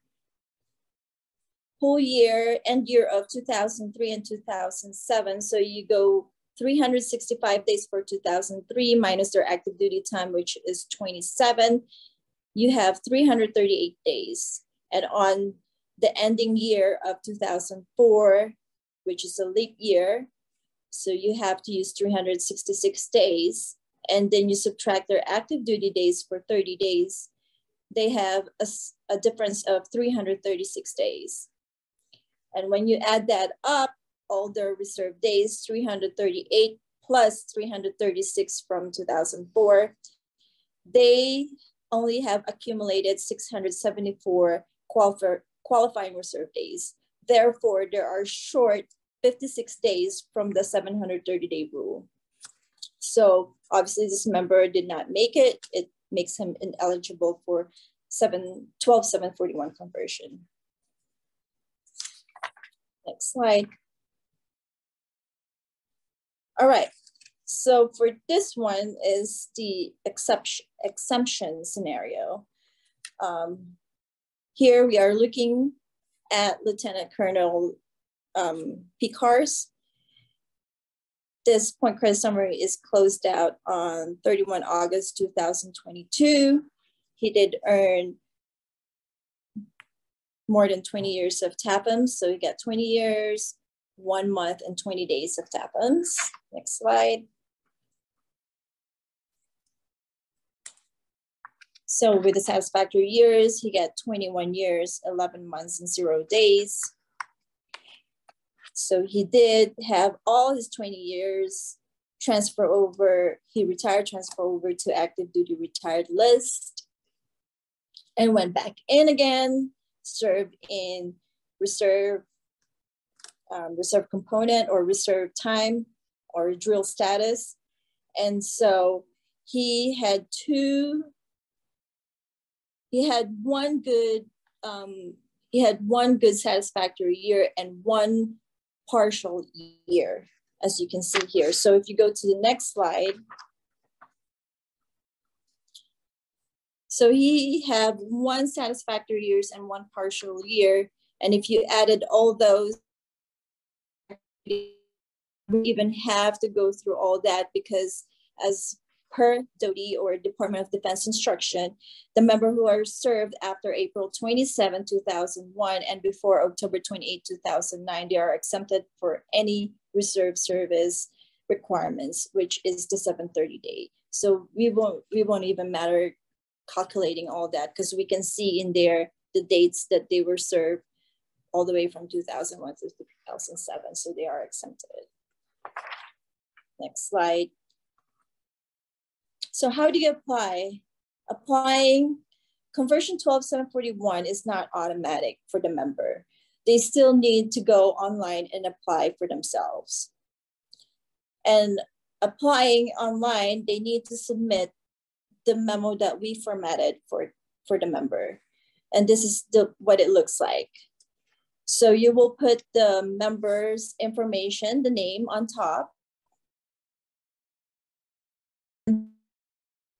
whole year and year of 2003 and 2007. So you go 365 days for 2003 minus their active duty time, which is 27, you have 338 days. And on the ending year of 2004, which is a leap year, so you have to use 366 days, and then you subtract their active duty days for 30 days, they have a, a difference of 336 days. And when you add that up, all their reserve days, 338 plus 336 from 2004, they only have accumulated 674 quali qualifying reserve days. Therefore, there are short 56 days from the 730 day rule. So obviously this member did not make it. It makes him ineligible for 7, 12 741 conversion. Next slide. All right, so for this one is the exception, exemption scenario. Um, here we are looking at Lieutenant Colonel um, Picars. This point credit summary is closed out on 31 August 2022. He did earn more than 20 years of TAFMS. So he got 20 years, one month and 20 days of TAFMS. Next slide. So with the satisfactory years, he got 21 years, 11 months and zero days. So he did have all his 20 years transfer over, he retired, transfer over to active duty retired list and went back in again, served in reserve, um, reserve component or reserve time or drill status. And so he had two he had one good um, he had one good satisfactory year and one partial year as you can see here. So if you go to the next slide. So he had one satisfactory years and one partial year. And if you added all those even have to go through all that because as per DODI or Department of Defense instruction, the member who are served after April 27, 2001 and before October 28, 2009, they are exempted for any reserve service requirements, which is the 730 day. So we won't, we won't even matter calculating all that because we can see in there the dates that they were served all the way from 2001 to 2007. So they are exempted. Next slide. So how do you apply? Applying conversion 12741 is not automatic for the member. They still need to go online and apply for themselves. And applying online, they need to submit the memo that we formatted for, for the member. And this is the, what it looks like. So you will put the member's information, the name on top,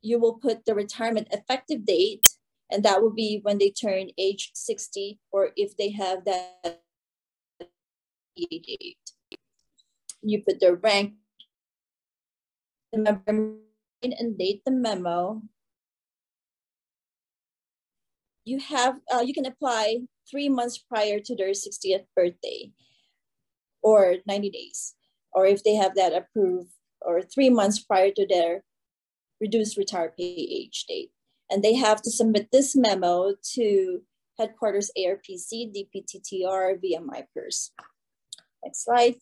you will put the retirement effective date, and that will be when they turn age 60 or if they have that date. You put the rank, the member and date the memo. You have, uh, you can apply three months prior to their 60th birthday or 90 days, or if they have that approved, or three months prior to their reduced retire pay age date. And they have to submit this memo to headquarters ARPC, DPTTR via MyPERS. Next slide.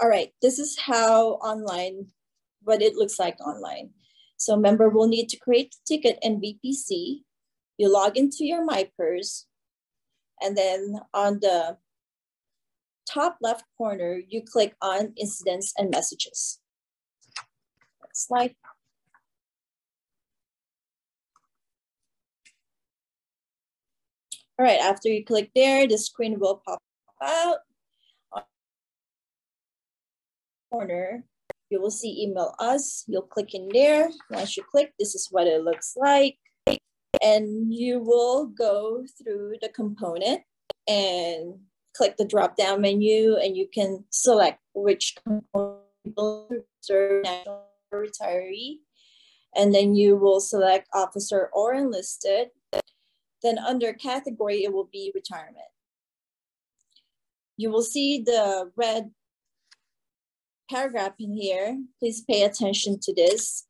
All right, this is how online, what it looks like online. So member will need to create a ticket in VPC. You log into your MyPERS, and then on the top left corner, you click on incidents and messages. Next slide. All right, after you click there, the screen will pop out. Corner, you will see email us. You'll click in there. Once you click, this is what it looks like. And you will go through the component and click the drop down menu and you can select which component serve national retiree. And then you will select officer or enlisted. Then under category, it will be retirement. You will see the red paragraph in here. Please pay attention to this.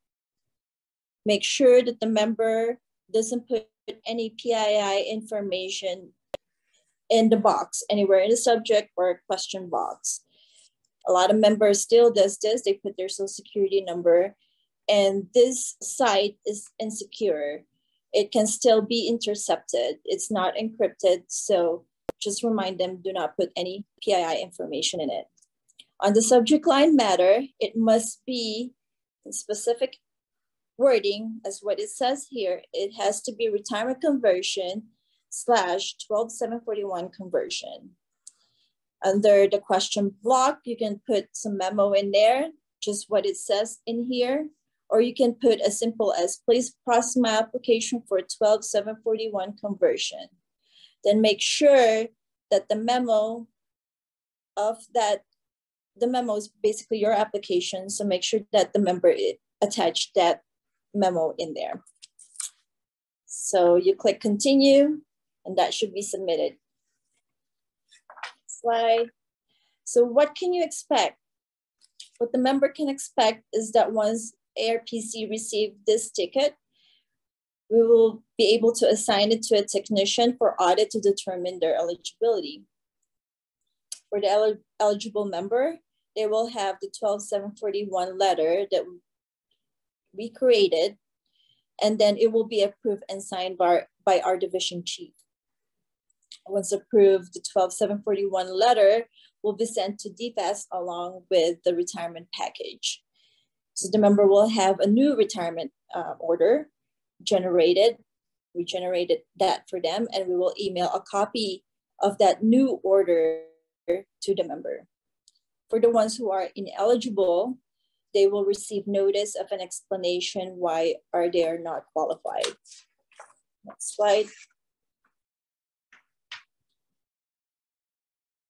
Make sure that the member doesn't put any PII information in the box, anywhere in the subject or question box. A lot of members still does this. They put their social security number and this site is insecure. It can still be intercepted. It's not encrypted. So just remind them, do not put any PII information in it. On the subject line matter, it must be in specific wording as what it says here. It has to be retirement conversion slash 12741 conversion. Under the question block, you can put some memo in there, just what it says in here, or you can put as simple as please process my application for 12741 conversion. Then make sure that the memo of that, the memo is basically your application. So make sure that the member attached that memo in there. So you click continue and that should be submitted. Slide. So what can you expect? What the member can expect is that once ARPC received this ticket, we will be able to assign it to a technician for audit to determine their eligibility. For the el eligible member, they will have the 12741 letter that we created, and then it will be approved and signed by, by our division chief. Once approved, the 12741 letter will be sent to DFAS along with the retirement package. So the member will have a new retirement uh, order generated. We generated that for them and we will email a copy of that new order to the member. For the ones who are ineligible, they will receive notice of an explanation why are they are not qualified. Next slide.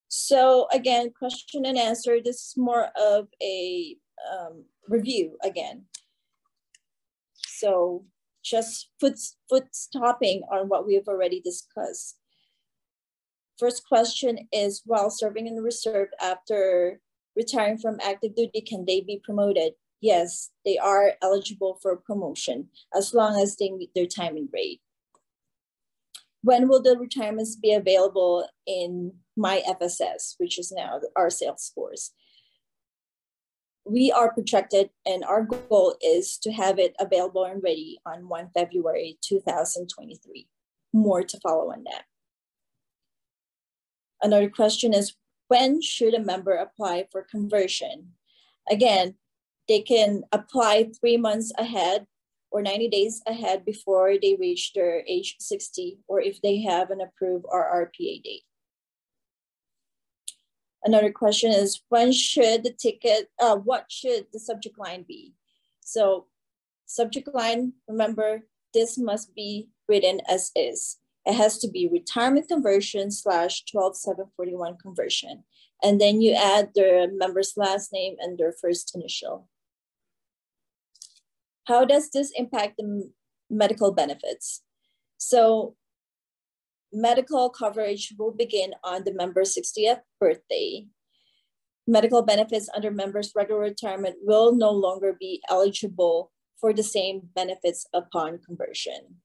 So again, question and answer. This is more of a um, review again. So just foot, foot stopping on what we've already discussed. First question is, while serving in the reserve after retiring from active duty, can they be promoted? Yes, they are eligible for promotion as long as they meet their time and grade. When will the retirements be available in myFSS, which is now our Salesforce? We are projected and our goal is to have it available and ready on 1 February 2023. More to follow on that. Another question is, when should a member apply for conversion? Again, they can apply three months ahead or 90 days ahead before they reach their age 60 or if they have an approved RRPA date. Another question is when should the ticket, uh, what should the subject line be? So subject line, remember, this must be written as is. It has to be retirement conversion slash 12741 conversion. And then you add the member's last name and their first initial. How does this impact the medical benefits? So medical coverage will begin on the member's 60th birthday. Medical benefits under members' regular retirement will no longer be eligible for the same benefits upon conversion.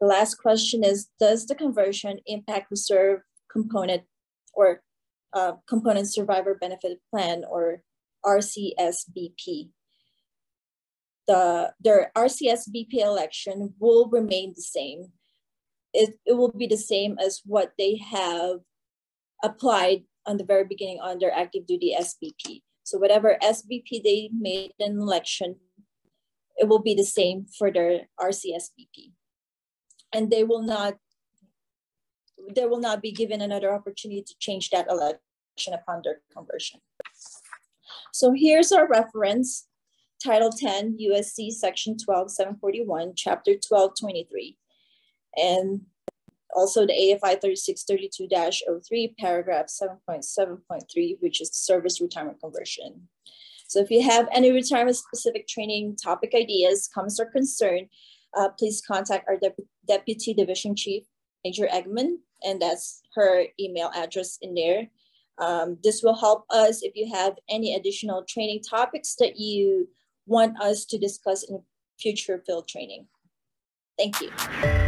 The last question is, does the conversion impact reserve component or uh, component survivor benefit plan or RCSBP? The, their RCSBP election will remain the same. It, it will be the same as what they have applied on the very beginning on their active duty SBP. So whatever SBP they made in election, it will be the same for their RCSBP and they will not they will not be given another opportunity to change that election upon their conversion. So here's our reference, Title 10, USC Section 12, 741, Chapter 1223. And also the AFI 3632-03, paragraph 7.7.3, which is service retirement conversion. So if you have any retirement specific training topic ideas, comments, or concern, uh, please contact our Dep Deputy Division Chief, Major Eggman, and that's her email address in there. Um, this will help us if you have any additional training topics that you want us to discuss in future field training. Thank you.